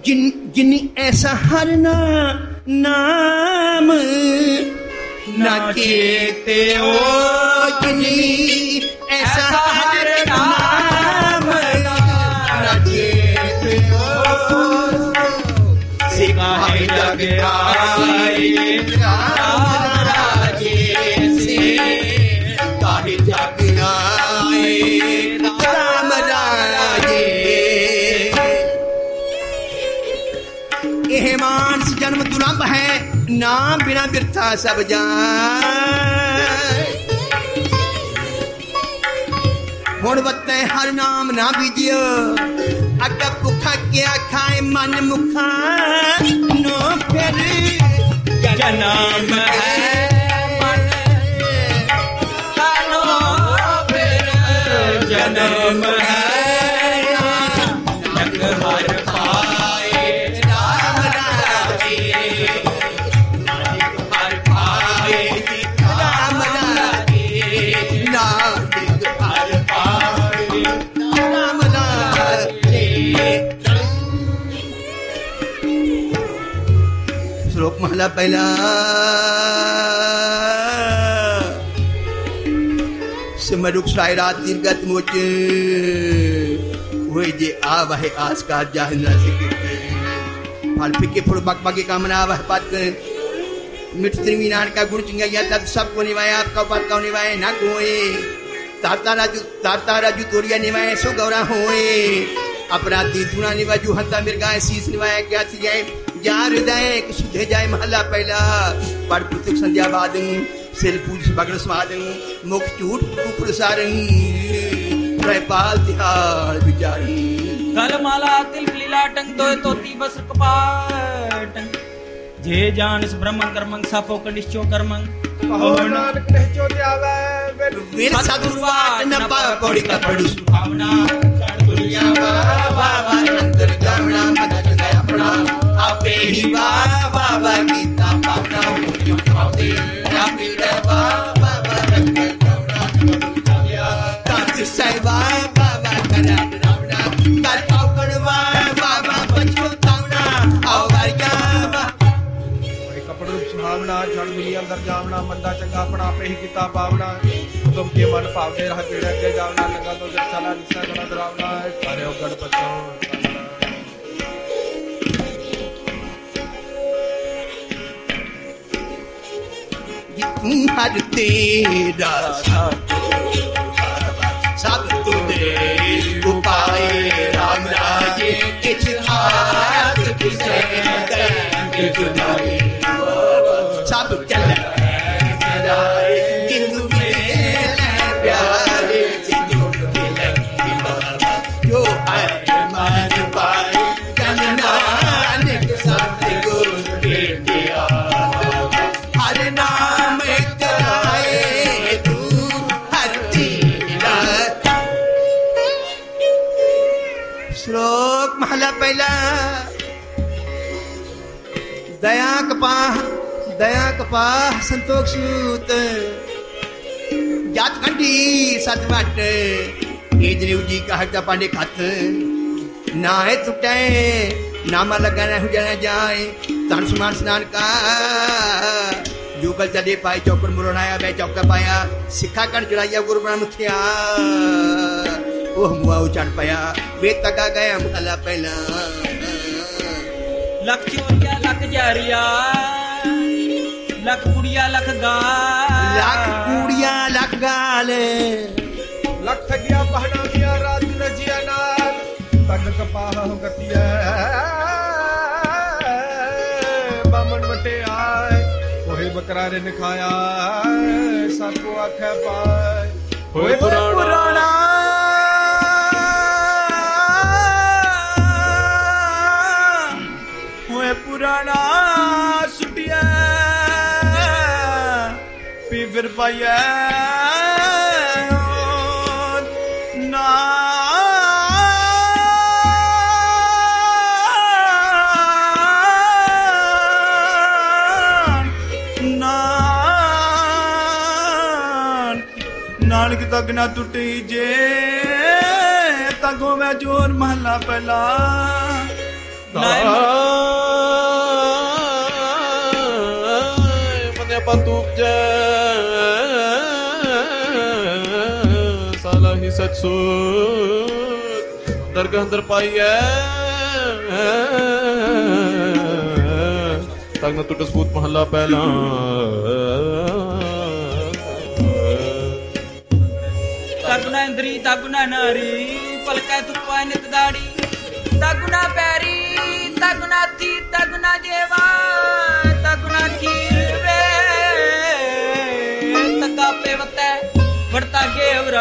जिन जिन ऐसा हरना नाम ना के ओ जिनी ऐसा ਮਾਨਸ ਜਨਮ ਦੁਰੰਭ ਹੈ ਨਾਮ ਬਿਨਾ ਬਿਰਥਾ ਸਭ ਜਾਏ ਹੁਣ ਵਤੈ ਹਰ ਨਾਮ ਨਾ ਬੀਜਿਓ ਅੱਗਾ ਭੁੱਖਾ ਕਿਆ ਖਾਏ ਮਨ ਮੁਖਾ ਨੋ ਫਿਰ ਜਨਮ ਹੈ ਮਨ ਕਾਨੋ ਫਿਰ ਜਨਮ ਹੈ महला पहला। सिमरुक सायरा तिरगत मोचे वही जे आव है आस का जाहना सिके फल पिके फुल बक बके कामना आव है पात मिठ त्रिमीनान का गुण चिंगा या तब सबको निभाए, आपका उपात का निभाए, ना कोए। तारता राजू तारता राजू तोरिया निभाए, सो गौरा होए। अपराधी दूना निभाजू हंता मिर्गाए शीश निभाए, क्या थी जाए ज्या हृदय सुधे जाय महला पहला पर पृथक संध्या बादन सिर पूज बगड़ स्वादन मुख चूट प्रसारण त्रयपाल तिहार विचारी कल माला तिलक लीला टंग तोय तोती बस कपाट। जे जान इस ब्रह्म कर्मंग साफो कंडिश्यो कर्मंग कहो नानक नह चो त्यावे वीर सदुर्वाट न पा पड़ी कपड़ी। सुभावना चढ़ दुनिया बाबा अंतर जामना मदद अपना आपे ही बाबा गीता पापना उठियो पाते या पीड़ बाबा रंग दौड़ा दौड़ा ताच साहिबा बाबा बाबा बचो तावना आओ वारिया कपड़ों सुहावना छड़ मिली अंदर जावना मंदा चंगा अपना आपे ही गीता पावना तुम के मन भावने लगा तो ਹਰ ਤੇ ਸਾਥ ਸਭ ਤੁਦੇ ਉਪਾਏ, ਰਾਮ ਰਾਜੇ, ਕਿਛ ਹਾਰਤ ਕਿਸੇ ਤੈ ਕਿਛ ਨਹੀਂ। ਸਭ ਚੱਲੇ। दया कपाह दया कपाह संतोख सूत। जात खंडी, सत वाट। ए जनेऊ जी का हरदा पांडे खत। ना है टुटे नामा लगा ना हो जाना जाए। तन समान स्नान का। जुगल चले पाए चौकर मुरणाया बे चौक पाया। सिखा कण चढ़ाया गुरु ब्रह्म थिया वो मुआ हुआ चढ़ पाया। बे तगा गया हम पहला लक्ष्य क्यारिया लख कुड़िया लख लख कुड़िया लख लख मिया राज नाल। तक कपाह गतिया बामन वटे आए कोहे बकरारे निखाया सबको आखे पाए। होए पुराना ਪੁਰਾਣਾ ਹੋਏ ਪੁਰਾਣਾ ਸੁਟਿਆ ਪੀ ਫਿਰ ਪਾਇਆ ਨਾ ਨਾਨਕ ਤੱਕ ਨਾ ਟੁੱਟੀ ਜੇ ਤੱਕੋ ਮੈਂ ਜੋਰ ਮਹਲਾ ਪਹਿਲਾ। ਮਨੇ ਪਤ ਉਪਜੈ ਸਾਲਾਹੀ ਸਤਸੂ ਦਰਗਾਹ ਅੰਦਰ ਪਾਈਐ। ਤੰਗ ਨਾ ਟੁੱਟਸ ਬੂਤ ਮਹੱਲਾ ਪਹਿਲਾ। ਤਗੁਨਾ ਇੰਦਰੀ, ਤਗੁਨਾ ਨਾਰੀ ਪਲਕੈ ਤੁਪਾ ਨਿਤ ਦਾੜੀ। ਤਗੁਨਾ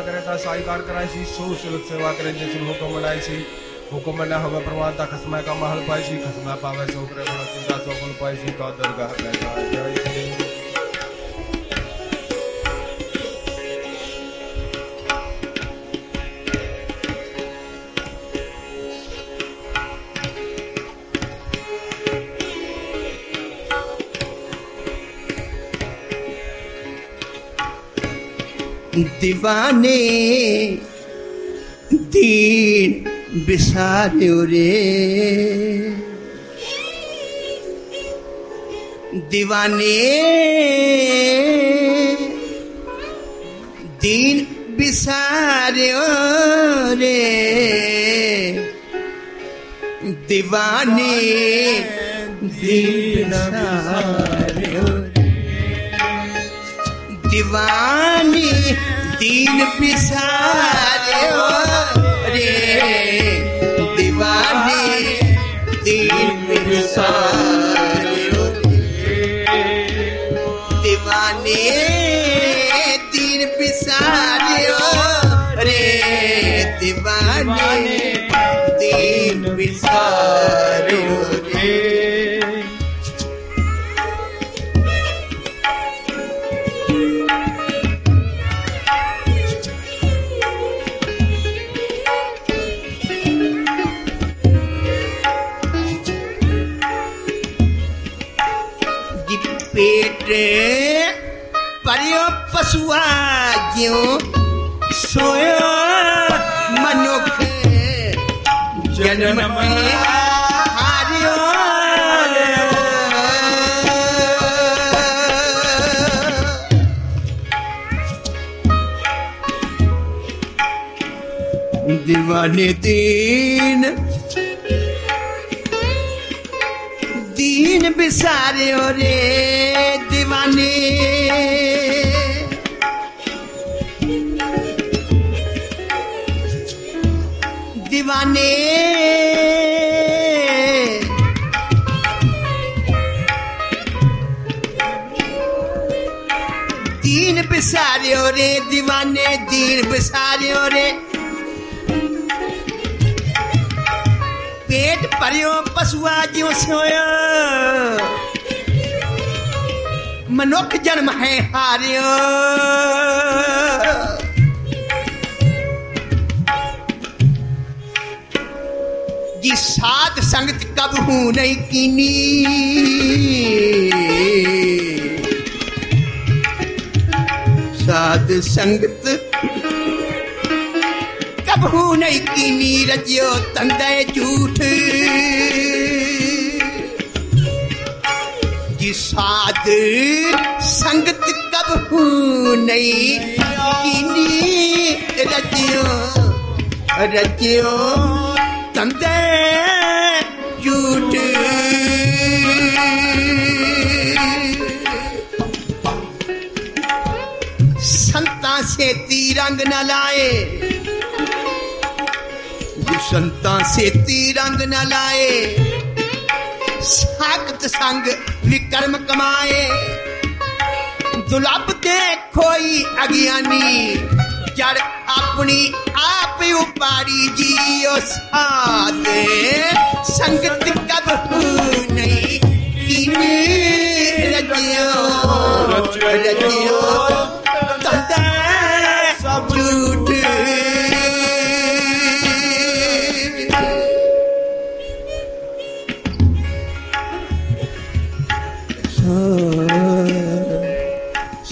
सेवा करें तो साई कार कराई सी सो सुलभ सेवा करें, जैसे हुक्म बनाई सी। हुक्म न हमें प्रमाण था खसमा का महल पाए सी, खसमा पावे सो करे चिंता, सौ पाए सी, का दरगाह में जय दीवाने दीन बिसारियो रे दीवाने दीन बिसारियो रे दीवाने दीन बिसारियो दीवानी दीन बिसारियो रे। दीवानी दीन बिसारियो दीवाने दीन बिसारियो रे। दीवाने दीन बिसारियो पशुआ ज्यो सोयो मनुख। जन्म में हारियो। दीवाने दीन। दीन बिसारे रे दीवाने। दीवाने दीन बिसारे रे दीवाने, दीन बिसारे रे पेट परियो पशुआ जियो सोयो मनुख जन्म है हारियो। संगत कब हूँ नहीं कीनी? साध संगत कबहू नहीं कीनी? रजियो तंदे झूठ। जी साध संगत कबहू नहीं कीनी? रजियो रजियो तंदे झूठ। संता से तीरंग न लाए। संता से तीरंग न लाए। साकत संग विक्रम कमाए। दुलभ दे खोई अज्ञानी, जड़ अपनी आप उपारी जियो साधे संगत कब नहीं कीनी रजियो रजियो तंदे सब झूठ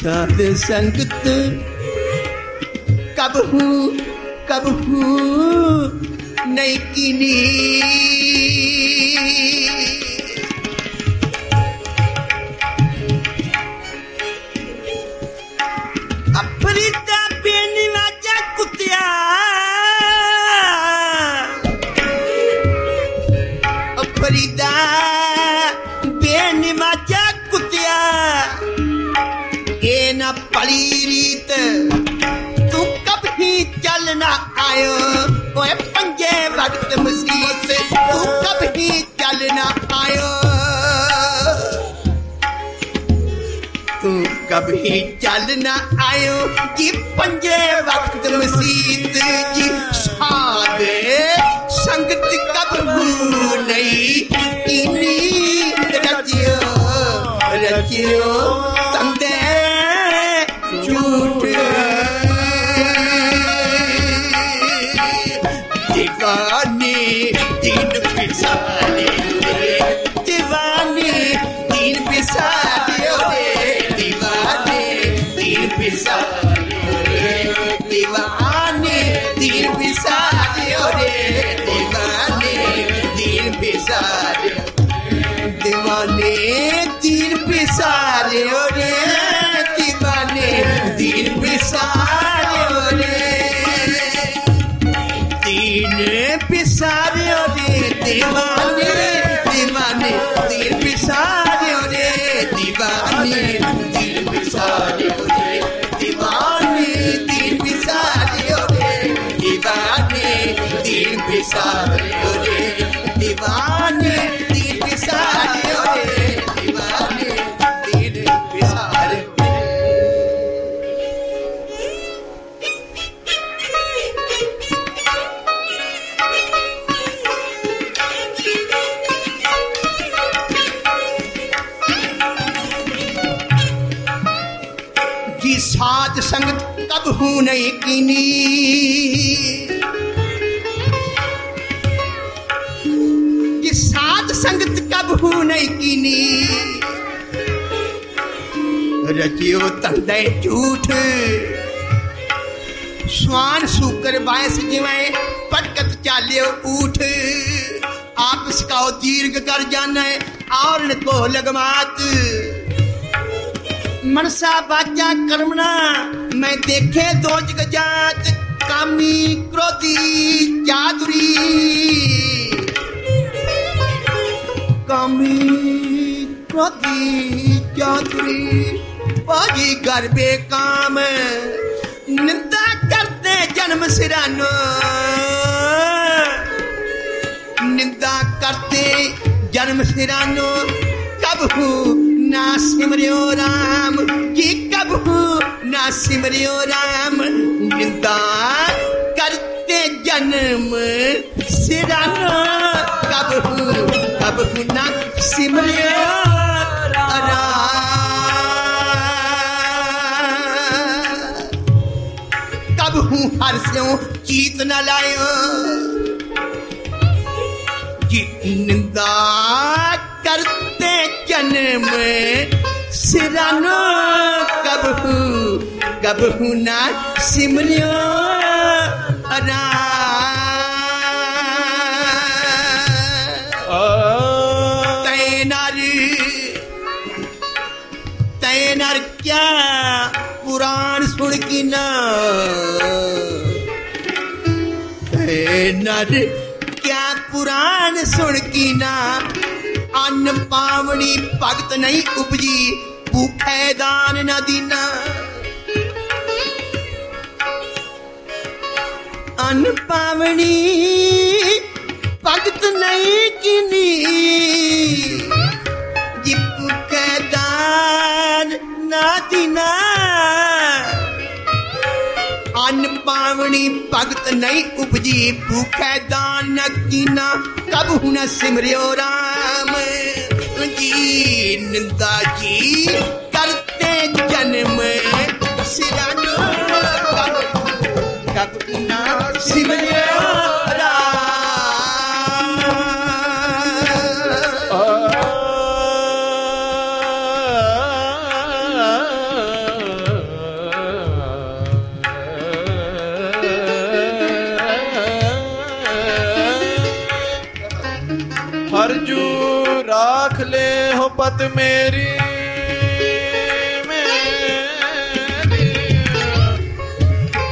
साध संगत कब हूँ कब हूँ कभी चलना आयो कि पंजे वक्त में जी हूँ नहीं कीनी कि साध संगत कब हूँ नहीं कीनी रचियो तंदे झूठ। स्वान सूकर बायस जिਵੇਂ पटकत चालियो ऊठ। आप इसका दीर्घ कर जाने और को लगमात। मनसा बाजा कर्मणा मैं देखे दो जग जात कामी क्रोधी चादुरी। कामी क्रोधी चादुरी बाजी गरबे काम निंदा करते जन्म सिरानो। निंदा करते जन्म सिरानो, कब हूँ ना सिमरियो राम जी ना सिमरियो राम निंदा करते जन्म सिरानो कब कब ना सिमरियो हर से चीत न लायो। निंदा करते जन्म सिरानो कब कब हूँ ना सिमरियो राम तैनार तैनार क्या पुराण सुन की ना तैनार क्या पुराण सुन की ना अन्न पावनी भगत नहीं उपजी भूखे दान न दीना अन्न पावनी भगत नहीं किनी जिपू दान ना दीना अन्न पावनी भगत नहीं उपजी भूखे दान न कीना कब हूँ न सिमरियो राम जी निंदा जी करते जन्म न सिमरियो राम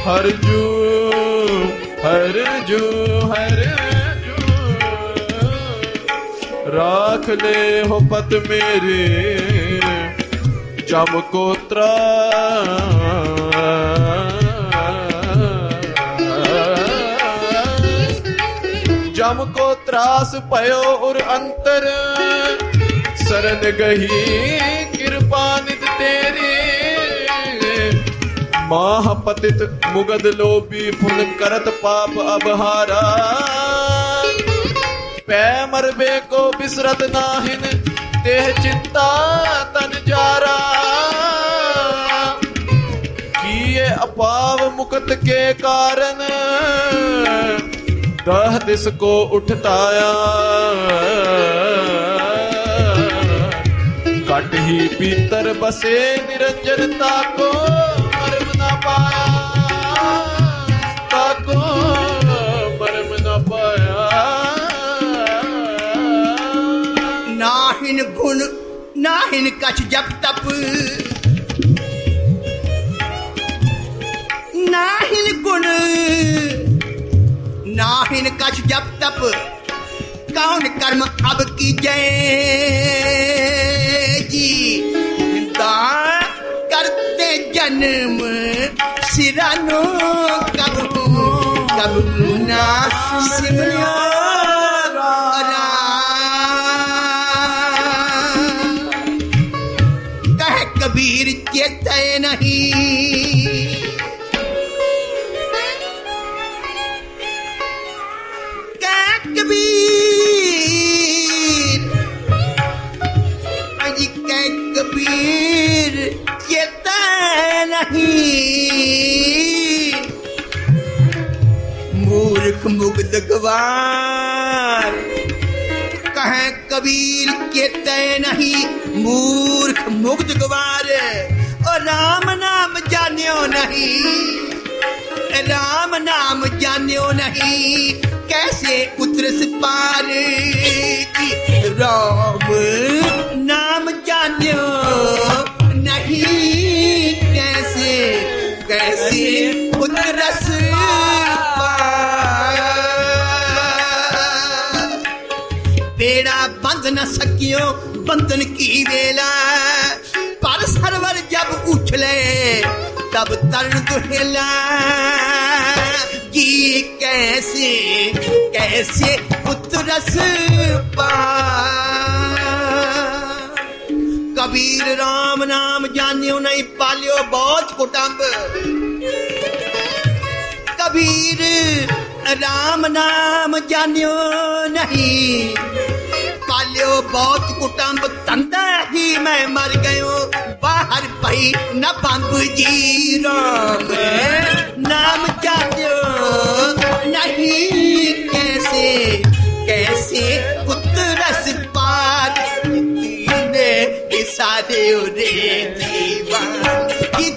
हर जू राख ले हो पत मेरे जम कोत्रा जम को त्रास पयो उर अंतर सरन गही कृपा नित तेरी माह पतित मुगद लोभी पुन करत पाप अबहारा पै मरबे को बिसरत नाहिन, तेह चिंता तन जारा। किए अपाव मुकत के कारण, दह दिस को उठताया। कट ही पीतर बसे निरंजनता को नाहिन कछ जप तप नाहिन गुण नाहिन कछ जप तप कौन कर्म अब की जय जी दान करते जन्म सिरानो कब कब ना मूर्ख मुग्ध गवार कहे कबीर केते नहीं, मूर्ख मुग्ध गवार और राम नाम जान्यो नहीं, राम नाम जान्यो नहीं, कैसे उतरस पार की राम नाम जान्यो नहीं, कैसे कैसे न सकियो बंधन की वेला। पर सरवर जब उछले तब तरण दुहेला। जी कैसे कैसे उतरस पार कबीर राम नाम जानियो नहीं, पालियो बहुत कुटुंब। कबीर राम नाम जानियो नहीं पालियो बहुत कुटुंब तंदा ही मैं मर गयो। बाहर पई न बाबू जी राम नाम जानियो। नहीं कैसे कैसे उतरस पार दीने बिसारे रे दीवान कि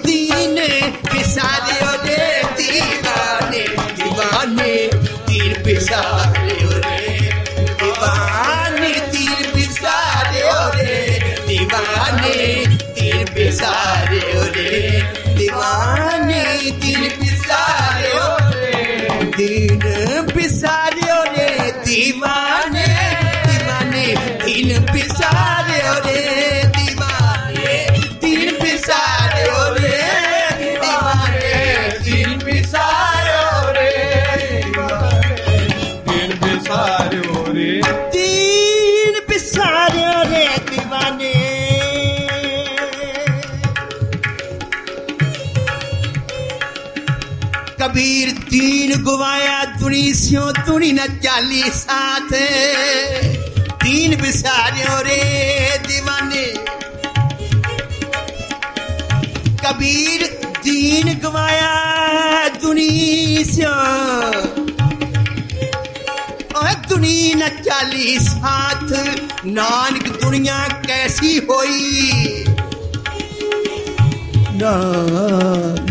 कबीर तीन गुवाया तुणी स्यो तुणी न चाली साथ तीन बिसारियो रे दीवाने कबीर तीन गवाया तुणी स्यो ओए दुनी न चाली साथ नानक दुनिया कैसी होई नानक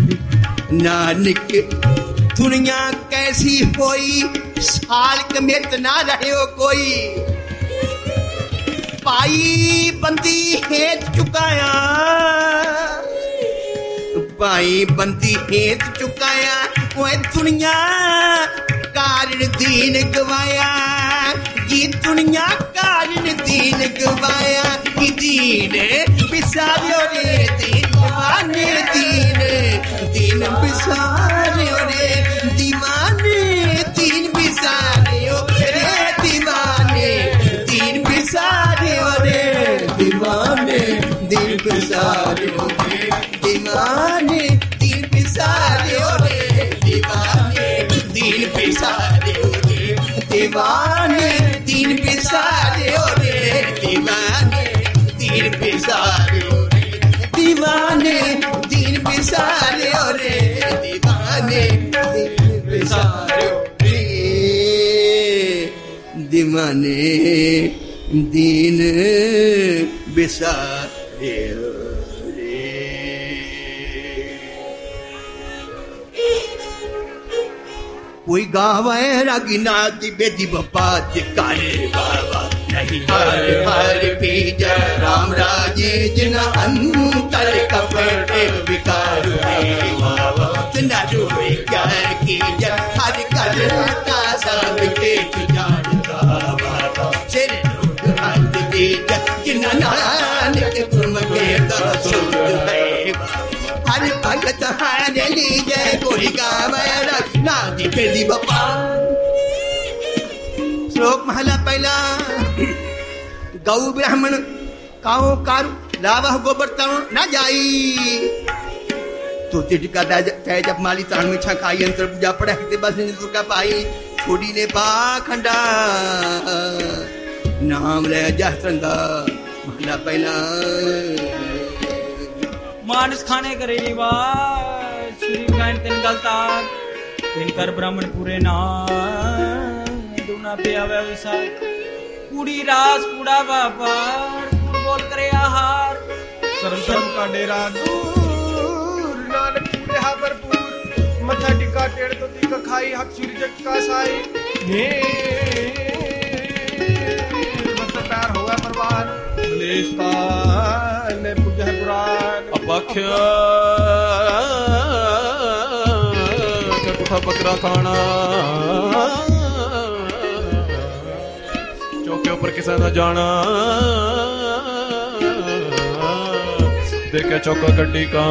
नानक, दुनिया कैसी होई? साल कमेत ना रहे हो कोई? पाई बंदी हेत चुकाया पाई बंदी हेत चुकाया ओए दुनिया कारण दीन गवाया। जी दुनिया कारण दीन गवाया। कि दीन बिसारियो रे দিমানের তিনে তিন বিসারে রে দিমানে তিন বিসারে ও রে দিমানে তিন বিসারে রে দিমানে দিল বিসারে ও রে দিমানে দিল বিসারে ও রে দিমানে দিল বিসারে ও রে দিমানে दीवाने दीन बिसारियो रे। कोई गावे रागी नाती बेदी बप्पा चिकारे बाबा। नहीं हर हर। बीज राम राजे जिन अंतर कपड़े विकार है। बाबा। तना रोए क्या की हर कर श्लोक महला पहला गौ ब्राह्मण काओ कारु लावा गोबर तरुण न जाई तो तिटका तय जब माली तरण में छकाई अंतर पूजा पड़ा हिते बस दुर्गा पाई छोड़ी ने पाखंडा नाम रह जह महीना पहला। मानस खाने करे वा गलता काय तेन घालतात ब्राह्मण पूरे ना दोना पेया व्यवसाय पुडी रास पुडा वापर बोल करे आहार। सरम सरम का डेरा दूर। नानक पूरे हा भरपूर। मथा टिका टेढ़ तो टिका खाई हक सिर जग का साई। ये। बस प्यार होगा परवान बकरा खाना चौके ऊपर किसी ना जाना। देखे चौका गड्डी का।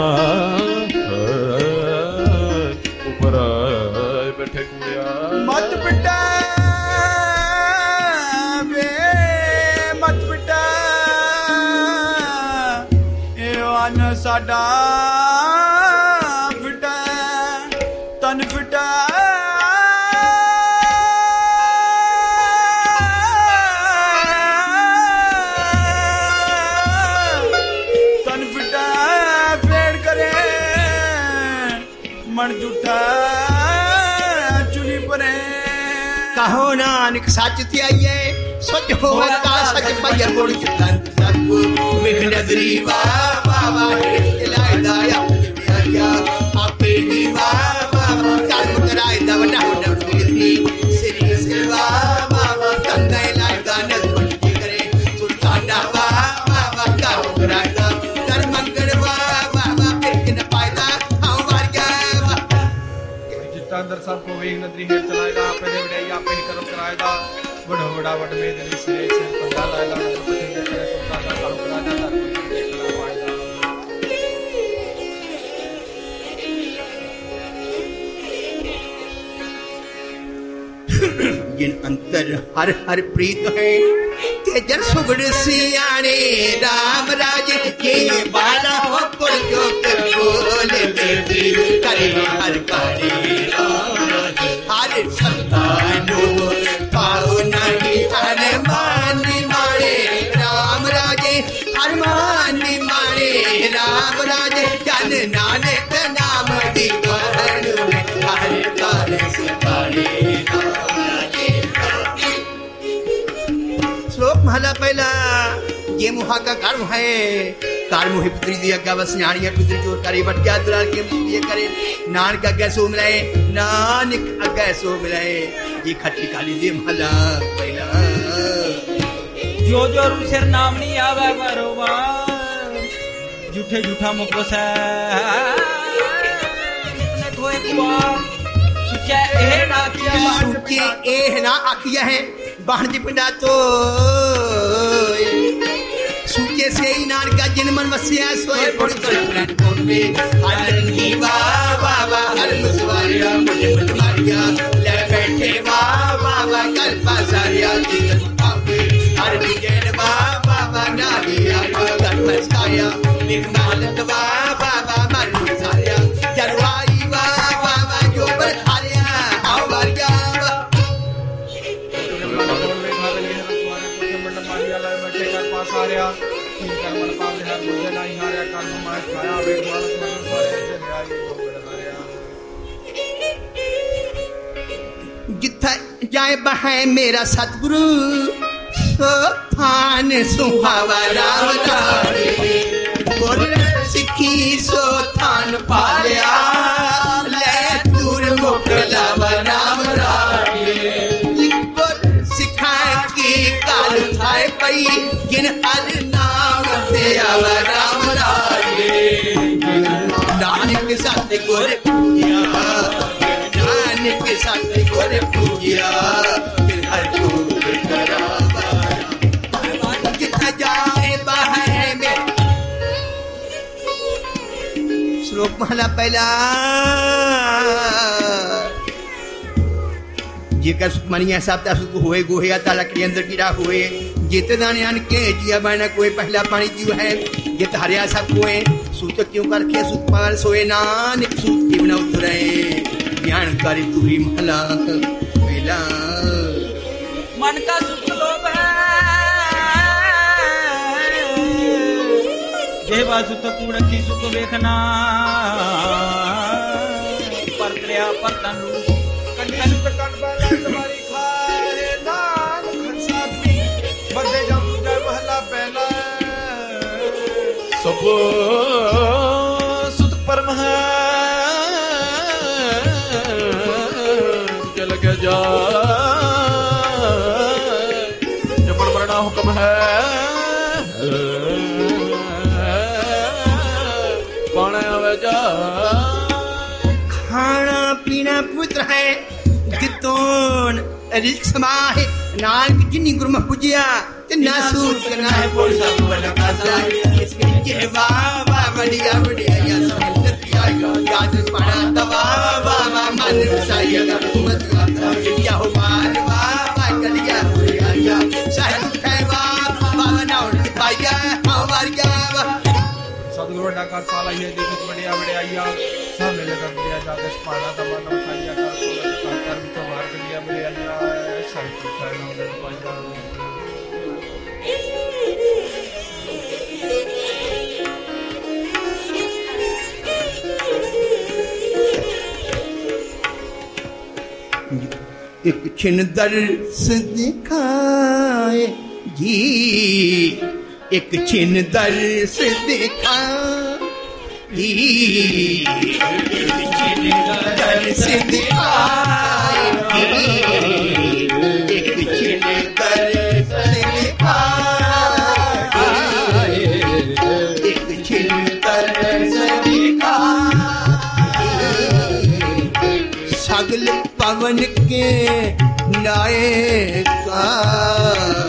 ਸਾਡਾ ਫਿਟਾ, ਤਨ ਫਿਟਾ। ਤਨ ਫਿਟਾ ਫੇੜ ਕਰੇ ਮਨ ਝੂਠਾ ਚੁਲੀ ਪਰੇ। ਕਹੋ ਨਾਨਕ, ਸੱਚ ਤੇ ਆਈਏ सच होता सच पर गुण चितन सतगुरु विघ्न ग्रीवा बाबा हिलाय दाया हरिया आपे दीवा बाबा कर्म कराय दवना डबली श्री सेवा बाबा तन्नै लाय दान बंटी करे सुल्ताना बाबा कर्म कराय दा कर्म करवा बाबा फिर के न पायदा हमार क्या चितांदर साहब को विघ्न ग्रीह चलाएगा आपे देवड़े आपे कर्म कराएगा। जिन अंतर हर हर प्रीत है, तेजर सुगड़ सियाने, राम राज के बाला हो कुल जो कर बोले देवी करे हर पारी राम राज। हर सब मुहा का कर्म है। कार मुहि पुत्री दिया का बस न्याणी पुत्री ज़ोर करे बट क्या दुलार के ये करे। नानक अग्गै सो मिलाए, नानक अग्गै सो मिलाए। ये खट्टी काली दे महला, पहला। जो जो रू सिर नाम नहीं आवे बरोबर, झूठे झूठा मुको से। इतने धोए कुआर, सुचे ए ना किया सुके ए ना आखिया है, बाण जी पिंडा तो। सूचे से ही नार का जिन मन वसिया सोए पड़ी तो प्लान को में हर की वा हर मुसवारिया, मुझे मुसवारिया। ले बैठे वा कल पासारिया की पावे हर बिजन वा वा वा नारी हर घर मस्काया जिथे जाए बहाए मेरा सतगुरु तो थान सुहावा रावदार सिखी सो थान पालिया दूर मोकलावा राम काल पई नाम से राम नानक सतगुरु संग गोरे श्लोक माना पहला जेकर सुखमनिया साहब ता सुख हुए गोहे ताला के अंदर कीड़ा हुए, जितना ने अन के जिया बना कोई पहला पानी जीव है जित हरिया सब कोए, सूत क्यों करके सुख पर सोए नान, सूत क्यों न उतरे? कल्याणकारी तुरी मला विला मन का देवा सुत तो सुख देखना। परतल्या परतन कंठन कंठ बाला तुम्हारी खाए। नान खरसाद भी। महला पहला। जितोन रिक नाल नानक जिनी गुरु में पूजिया ते ना सूत ना है बोल सब बड़ा कासा ये वा वाह बढ़िया बढ़िया या सब दिया या जिस पड़ा दवा वाह सतगुरु डाका साला ये दिखत बढ़िया बढ़िया सब मेले कर दिया जाते पाना तमाना उठाइया कर कर तो मार के मेरे अल्लाह सर की करना उधर पाजा एक छिन दर्श दिखाए जी। एक छिन दर्श दिखा। दर्श दिखाए एक छिन दर्श एक छिन दर्श सगल पवन के नायका। सकल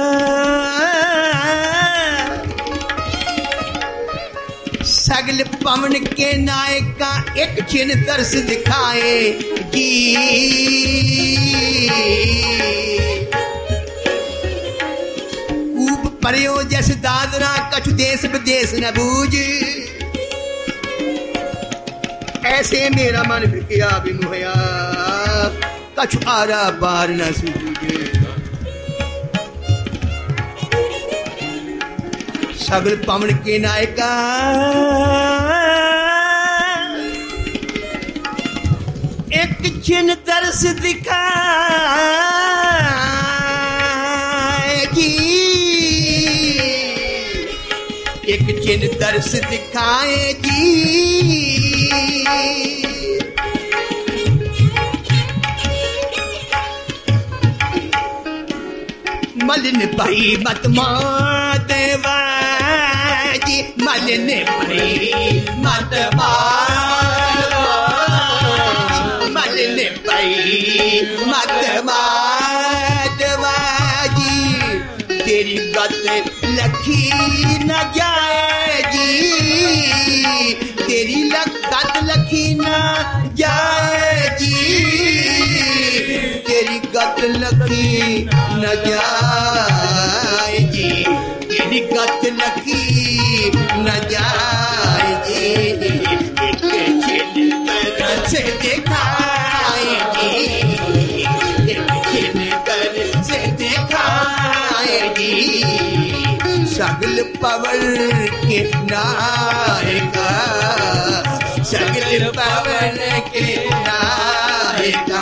सगल पवन के नायका के एक छिन तरस दिखाए जी कूप परयो जस दादरा, कछु देश विदेश न बूझ। ऐसे मेरा मन बिकिया बिमुहया कछु आरा बार न सूझे। सगल पवन के नायका। एक छिन तरस दिखाएगी एक छिन तरस दिखाएगी मलिन भाई मत देवाजी भाई मत मलिन भाई मत देवाजी तेरी गत लखी न जाएगी तेरी गत लखी न जाएगी तेरी गत लखी न जाएगी तेरी गत लखी न जाएगी। से दिखाएगी। सगल पवन के नायका सगल पवन के नायका।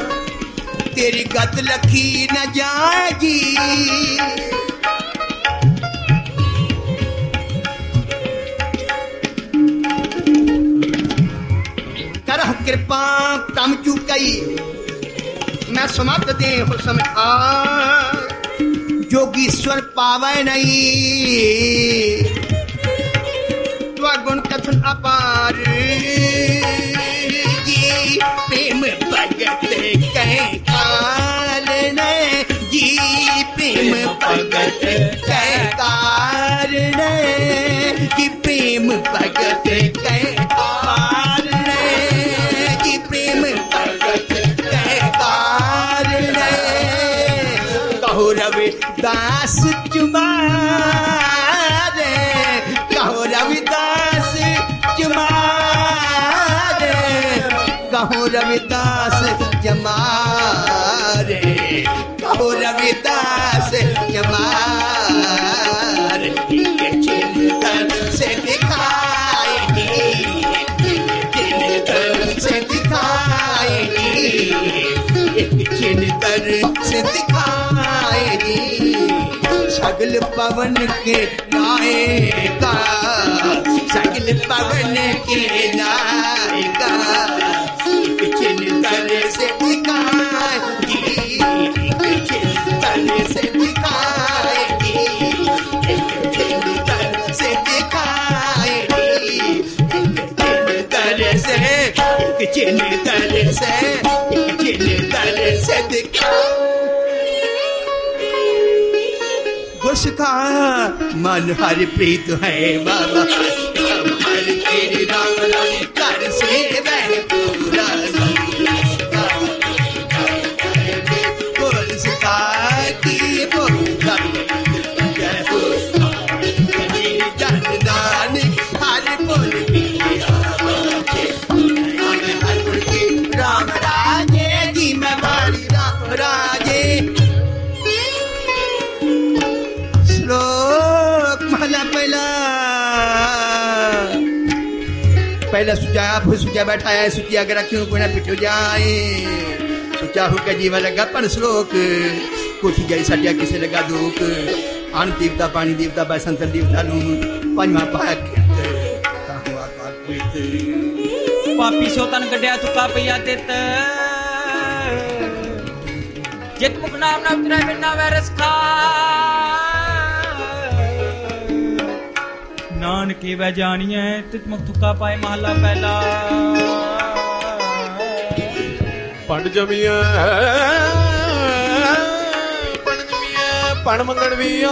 तेरी गत लखी न जाएगी। करह कृपा तम चुकई मैं समर्थ दे हो समझा। जोगीश्वर पावे नहीं। भगत कह कार ने जी प्रेम भगत कह कार ने जी प्रेम भगत कह कार ने। कहो रवि दास चुमारे कहो रविदास चुमारे कहो रविदास जमारे कहो रविदास चिंतन से दिखाएगी चिंतन से चिंतन से सगल पवन के नायका सगल पवन के नायका उसका मन हर प्रीत है बाबा। हर तेरे राम राम पहले सुचा आप सुचा बैठाया सुचिया अगर रखियो गुणा पिटो जाए। सुचा हो के जीवन लगा पर श्लोक। कोठी गई सटिया, किसे लगा दुख। अन देवता पानी देवता बैसंतर देवता नू पांचवा पाया कीर्त ताहु आकार कीर्त पापी सोतन गड्या, तू का पिया देत। जित मुख नाम ना उतरे बिना वैरस खा। ਨਾਨਕੇ ਵੈ ਜਾਣੀਐ ਤਿਤ ਮੁਖ ਤੁਕਾ ਪਾਏ ਮਹਲਾ ਪਹਿਲਾ। ਪੰਡ ਜਮੀਆਂ ਪੰਡ ਜਮੀਆਂ ਪਣ ਮੰਗਣ ਵੀਆ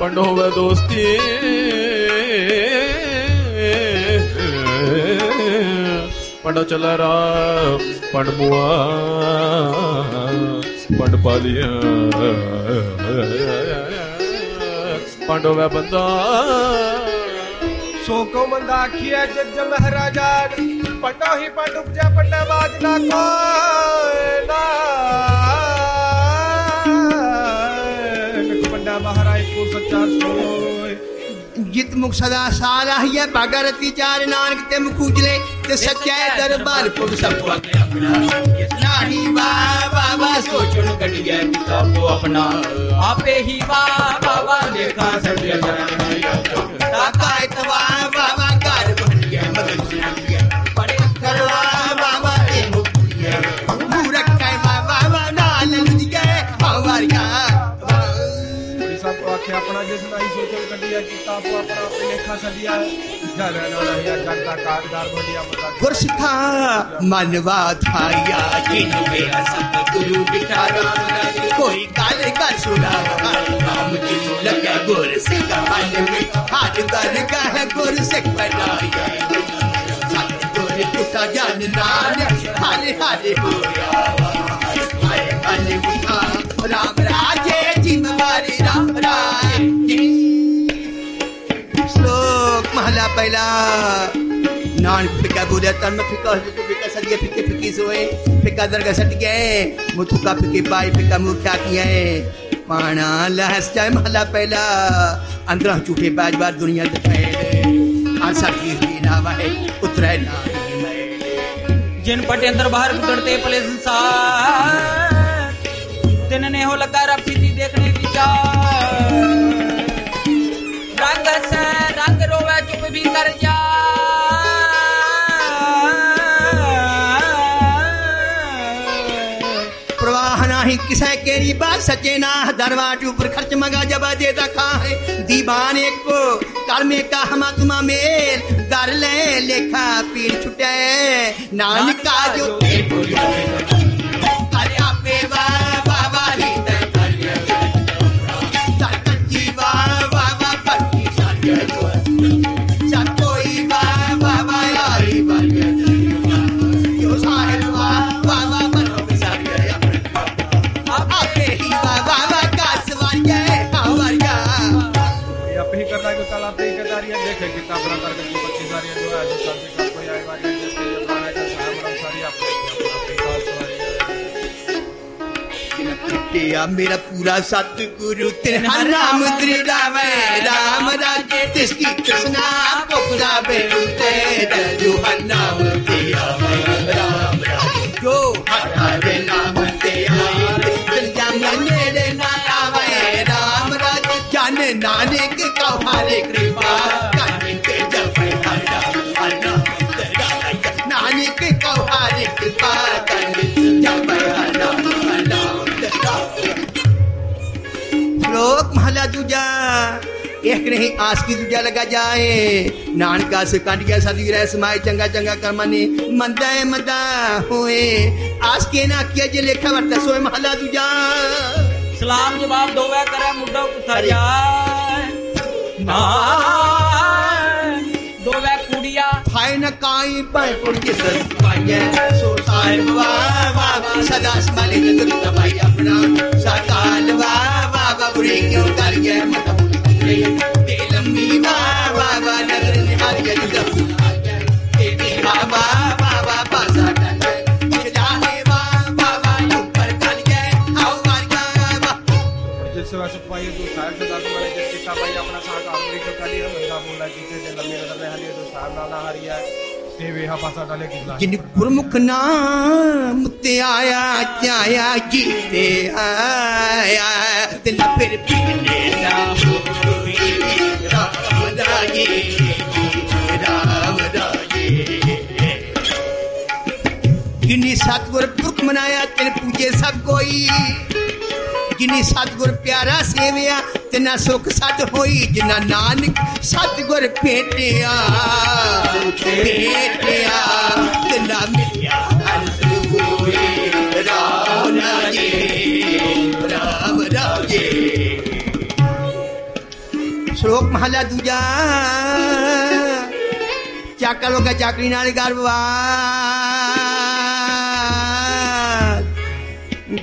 ਪੰਡ ਹੋਵੇ ਦੋਸਤੀ। ਪੰਡ ਚਲਾ ਰਾ ਪੰਡ ਮੁਆ ਪੰਡ ਪਾ ਲਿਆ ਪੰਡ ਹੋਵੇ ਬੰਦਾ ਸੋ ਕੋ ਮੰਦਾ ਆਖਿਆ ਜੱਜ ਮਹਾਰਾਜਾ ਪੰਡਾ ਹੀ ਪੰਡ ਉਪਜਾ ਪੰਡਾ ਬਾਜ ਨਾ ਕੋਈ ਨਾ ਪੰਡਾ ਮਹਾਰਾਜ ਕੋ ਸੱਚਾ ਸੋਏ ਜਿਤ ਮੁਖ ਸਦਾ ਸਾਰਾ ਹੀ ਹੈ ਭਗਰਤੀ ਚਾਰ ਨਾਨਕ ਤੇ ਮੁਖ ਉਜਲੇ ते सच्चाए दरबार पुर सबको अपना नाड़ी बाबा सोचन कट गया पिता को अपना आपे ही बाबा देखा सब ताका इतवा बाबा कार बन गया मगन सिंह सुनाई सोचो कटिया की तापुआ पर आपने लेखा सदिया जगन रहिया जनता कारदार बढ़िया मता गुरसिखा मनवा धारिया जिन मेरा सब गुरु बिचारा कोई काल का सुनावा नाम की लगा गुरसिख मन में हाथ दर का है गुरसिख बनाया सतगुर पिता ज्ञान नानक हरे हरे श्लोक महला पहला नान फिका बोले तन में फिका हो फिका सट गए फिके फिकी सोए फिका दरगा सट गए मुथुका फिके पाए फिका मुखा किए पाना लहस जाए महला पहला अंदर झूठे बाज बार दुनिया दिखाए आशा की नावा है उतरे ना जिन पटे अंदर बाहर गुजरते पले संसार। तिनने हो लगा सीधी देखने विचार किसे केरी बात? सचे ना दरवाज ऊपर खर्च मगा जबा दे रखा है। दीवाने को कर्मे का हम तुमा मेल। दर ले लेखा पीर छुटे। नानका का जो अरे किया मेरा पूरा सतगुरु तेरा नाम दृढ़ावे राम राजे तिसकी कृष्णा पोखरा बेरुते जो नाम दिया राम। जो राम राजे नानक का कृपा। श्लोक महला दूजा। एक नहीं आस की दूजा लगा जाए। नानका से काट गया सदी रह समाए चंगा चंगा कर्मा ने मंदा है मंदा होए। आस के ना किया जे लेखा वर्ता सोए महला दूजा। सलाम जवाब दोवे करे मुड्डो कुथा। जाए? ना दोवे कुड़िया। खाए न काई पुर के सर पाए सो साहिब वाह वाह वाह, सदा स्मले जगत तबाई अपना। सकाल वाह वाह वाह बुरे क्यों कर गए? मत ते लंबी वाह वाह नगर निहार के गया वाह और जिससे वैसे पाई जो साहब से दादू वाले जिसके का भाई अपना साथ आदमी को काली बोला जिसे जे लंबी नज़र में हली तो साहब नाना हरिया ते वे हा पासा डाले कितना जिन गुरमुख नाम ते आया त्याया जीते आया दिल फिर पीने ना होई राम राजे राम राजे जिन्नी सतगुर पुरख मनाया तिन पूजे सब कोई ਜਿਨੀ ਸਤਗੁਰ ਪਿਆਰਾ ਸੇਵਿਆ ਤਿਨਾ ਸੁਖ ਸਤ ਹੋਈ ਜਿਨਾ ਨਾਨਕ ਸਤਗੁਰ ਭੇਟਿਆ ਭੇਟਿਆ ਤਿਨਾ ਮਿਲਿਆ ਅੰਤ ਕੋਈ ਰਾਮ ਰਾਜੇ ਰਾਮ ਰਾਜੇ ਸ਼ਲੋਕ ਮਹਲਾ ਦੂਜਾ ਚਾਕਾ ਲੋਗਾ ਚਾਕਰੀ ਨਾਲ ਗਰਵਾ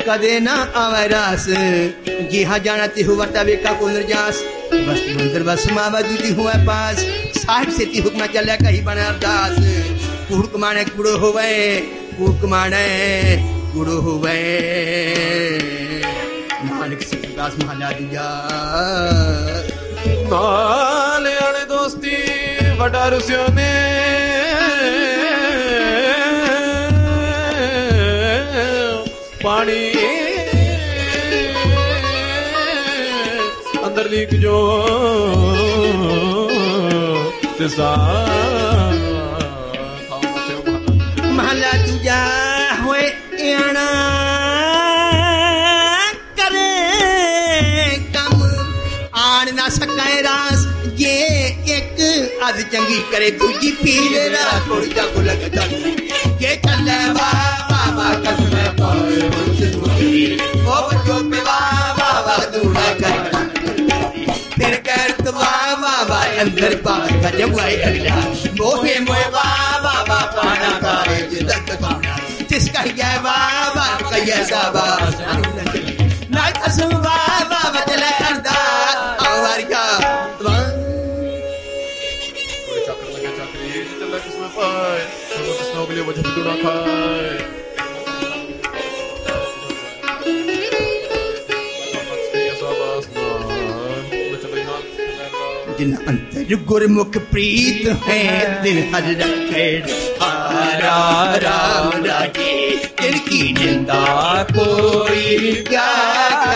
कदे न अवरास जी हाँ जानाती हुआ तबे का पुनर्जास बस मंदिर, बस मावा दूती हुआ पास। साहिब से ती हुक्मा चले अरदास कुड़क माने हुए कुड़क माने हुए नानक सिंह दास महाला दिया। दोस्ती ने पानी। अंदर लीक जो महला दूजा हो चंगी करे। दूजी पीले रास थोड़ी जा लग जा के चल बाबा कसम अंदर पार का आए अगला मोहे वाह वाह पाना करे जिदत पाना जिसका ये वाह का ये साबा ना कसम वाह बदले अर्दा और क्या चक्र लगे चक्री चल किसमें पाए तो किसने के लिए वजह दुड़ा खाए जिन अंतर गुरमुख प्रीत है, दिन हर रखे हारा राम राजे जिनकी निंदा कोई क्या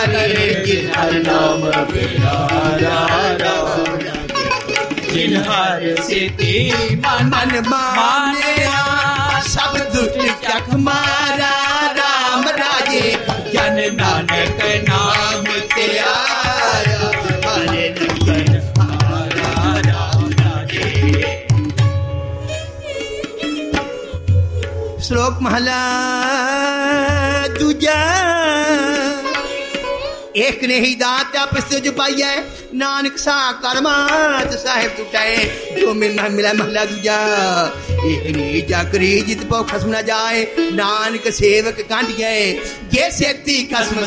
करे जिन हर नाम प्यारा राम जिन हर सिद्धि मन मन माने, सब दुष्ट चख मारा, राम राजे। जन नानक नाम श्लोक महला दूजा एक ने ही दात आपस जो पाई है नानक सा करमात साहेब टूटाए जो मिलना मिला महला दूजा एक ने जाकरी जित खसम न जाए नानक सेवक कांड गए ये सेती खसम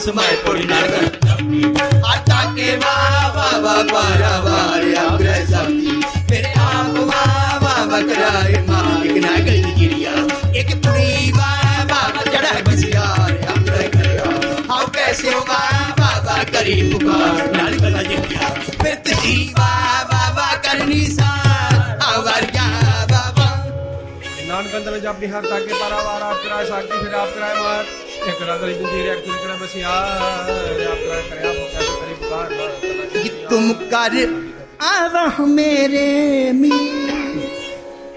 नरक आता के पुकार तुम कर आवह मेरे मी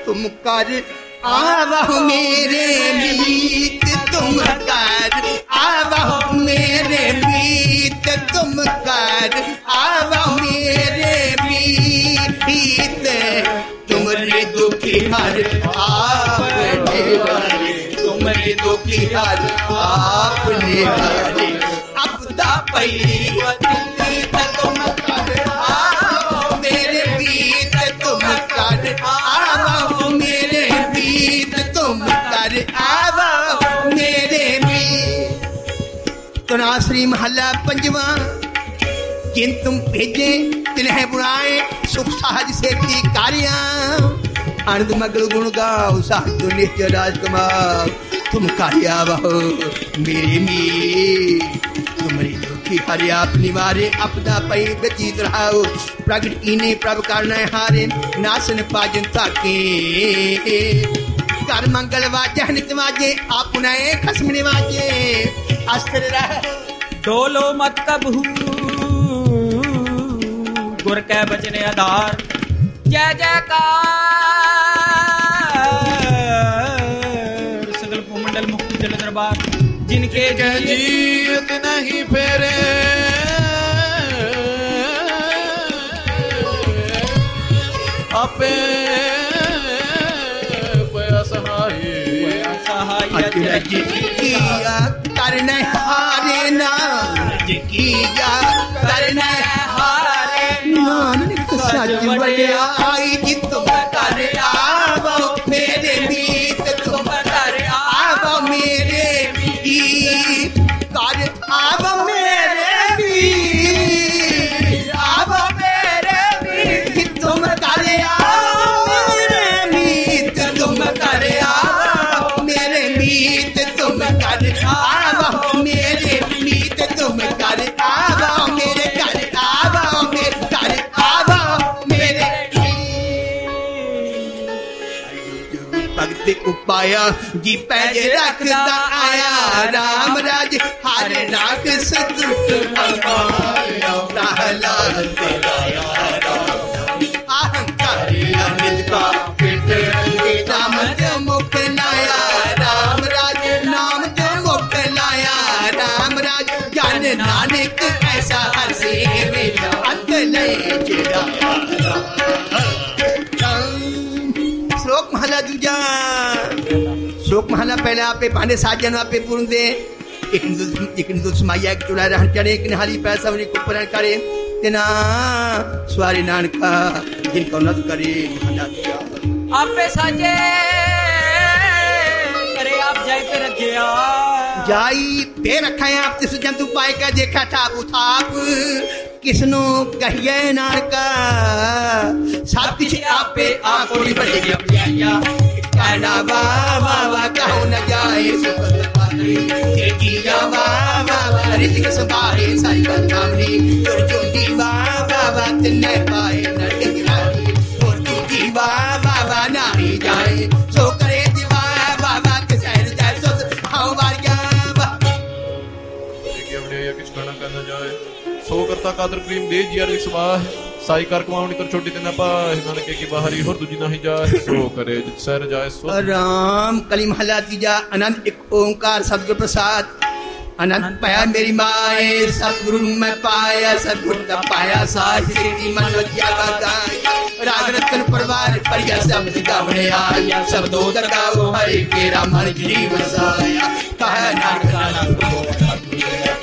तुम कर आवह मेरे मीत, तुम कर आवह मेरे मीत। तुम कर आवा मेरे मीत तुमरे दुखी हर आपने वाले तुमरे दुखी हर आपने वाले अपदा पई नासरी महला पंजवा। जिन तुम भेजे, तिन्हें बुलाए, सुख सहज से की कार्या। आनंद मगल गुण गाओ, साधु नित्य राजकुमार तुम कार्या बहो, मेरे मी तुम्हारी दुखी हरे आप निवारे अपना पई व्यतीत रहाओ। प्रगट इने प्रभ कारण हारे नासन पाजन ताके। कर मंगल वाजे नित वाजे आपने खसम निवाजे अस्त्र रह। डोलो मत कबहू। गुर कै बचने आधार। जय जयकार। सगल भूमंडल मुक्त जल दरबार। जिनके जीत नहीं फेरे। अपे पया सहाय किया करने हारे नानक किया करन हारे नानक सच बड़े जी भगत उपाया जी पैजे रखदा आया राम राज हर राग सतुट अमाया प्रहलाद तेरा अहंकारी अमित का पिट राम जो मुख लाया राम राज नाम जो मुख लाया राम राज जन नानक लोकमाना पहले आपे पाने साजन आपे पूर्ण दे। एक दुस एक दुस माया के चुड़ा रहन करे एक हारी पैसा उन्हें कुपरण करे। तना स्वारी नान का दिन को नत करे आपे साजे करे आप जाई पे रख रखे जाई पे रखा है आप तिस जंतु पाए का देखा था आप। किसनो कहिए नार का सब किसी आप कोई आप थोड़ी बाबा बाबा कहू न जाए सुपत पात्री तेरी बाबा बाबा रितिक सुबाहे साइकल कामनी और चोटी बाबा बाबा तिन्ने पाए नरक गिरारी और चोटी बाबा बाबा नाही जाए सो करे दिवा बाबा के शहर जाए सो आओ बार गया देखिए, हमने ये किस गाना करना जाए। सो करता कादर करीम दे जिया रिसवा। ਕਾਦਰ ਕਰੀਮ ਦੇ ਜੀ ਅਰ ਸਵਾਹ ਸਾਈ ਕਰ ਕਮਾਉਣੀ ਕਰ ਛੋਟੀ ਤੇ ਨਾ ਪਾ ਨਾਨਕੇ ਕੀ ਬਾਹਰੀ ਹੋਰ ਦੂਜੀ ਨਹੀਂ ਜਾਏ ਸੋ ਕਰੇ ਜਿਤ ਸਹਿ ਜਾਏ ਸੋ राम कली महला तीजा अनंत एक ओंकार सतगुरु प्रसाद अनंत पाया मेरी माए सतगुरु मैं पाया सतगुरु का पाया साज सेती मन लगिया का गाया राग रतन परवार परिया सब गावने आया सब दो दगाओ हरे केरा मन गिरी वसाया कह नानक नानक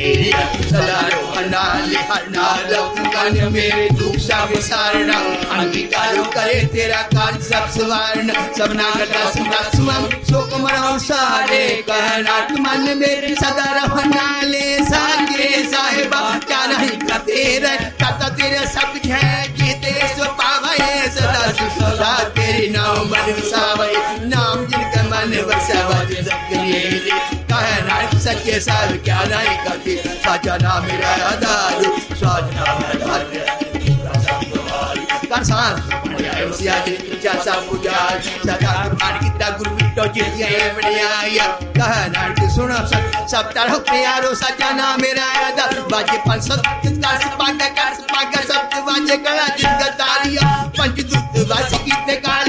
मेरे सदा रोहना लिहरना लौटन मेरे दुख विसारना अंगीकारो करे तेरा कार्य सब सवारना सब नागटा सुना सुम शोक मरो सारे। कहना मन मेरे सदा रहना ले सागे साहिबा, क्या नहीं करते रे? करता तेरे सब है जीते सो पावे सदा सुसदा तेरे नाम मन वसावे नाम सच्चे साधु क्या नहीं करती। साचा नाम मेरा आधार साजना करसान सियाजी जैसा पुजार सदा कुर्बान कितना गुरु मिट्टो चिड़िया बड़िया कह नाट सुनो सब सब तरह प्यारो सचा ना मेरा आधार बाजे पंच सौ जिसका सिपागा का सिपागा सब वाजे कला जिसका तारिया पंच दूत वासी कितने का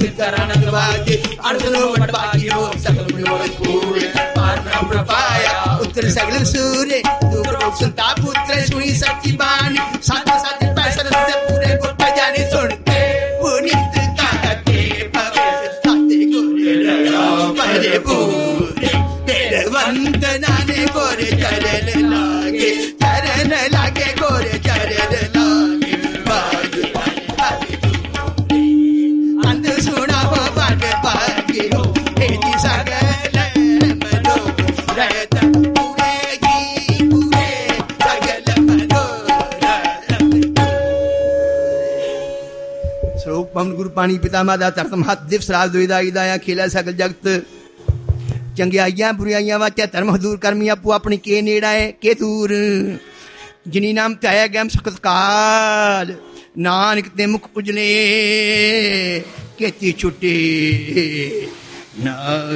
పితరణం వాగి అర్జునో వడ్బాగియో సకలములో కూడి పార్ణ ప్రపాయ ఉత్తర సగల సూర్య దూర సుల్తా పుత్ర సుని సత్య బాణి సాధ సాధ పైసల సే పూరే గొప్ప జాని సునతే పునిత కాతే పవే సత్య గురి లయా పరే పూ ਸ਼ਲੋਕ ਪਵਨ ਗੁਰੂ ਪਾਣੀ ਪਿਤਾ ਮਾਤਾ ਤਰਤ ਮਹਤ ਦਿਵਸ ਰਾਜ ਦੁਇਦਾ ਇਦਾਇਆ ਖੇਲਾ ਸਗਲ ਜਗਤ ਚੰਗਿਆਈਆਂ ਬੁਰਾਈਆਂ ਵਾਚੈ ਧਰਮ ਹਦੂਰ ਕਰਮੀਆਂ ਆਪੋ ਆਪਣੀ ਕੇ ਨੇੜਾ ਹੈ ਕੇ ਦੂਰ ਜਿਨੀ ਨਾਮ ਧਿਆਇਆ ਗੈਮ ਸਖਤ ਕਾਲ ਨਾਨਕ ਤੇ ਮੁਖ ਉਜਲੇ ਕੀਤੀ ਛੁੱਟੀ ਨਾਲ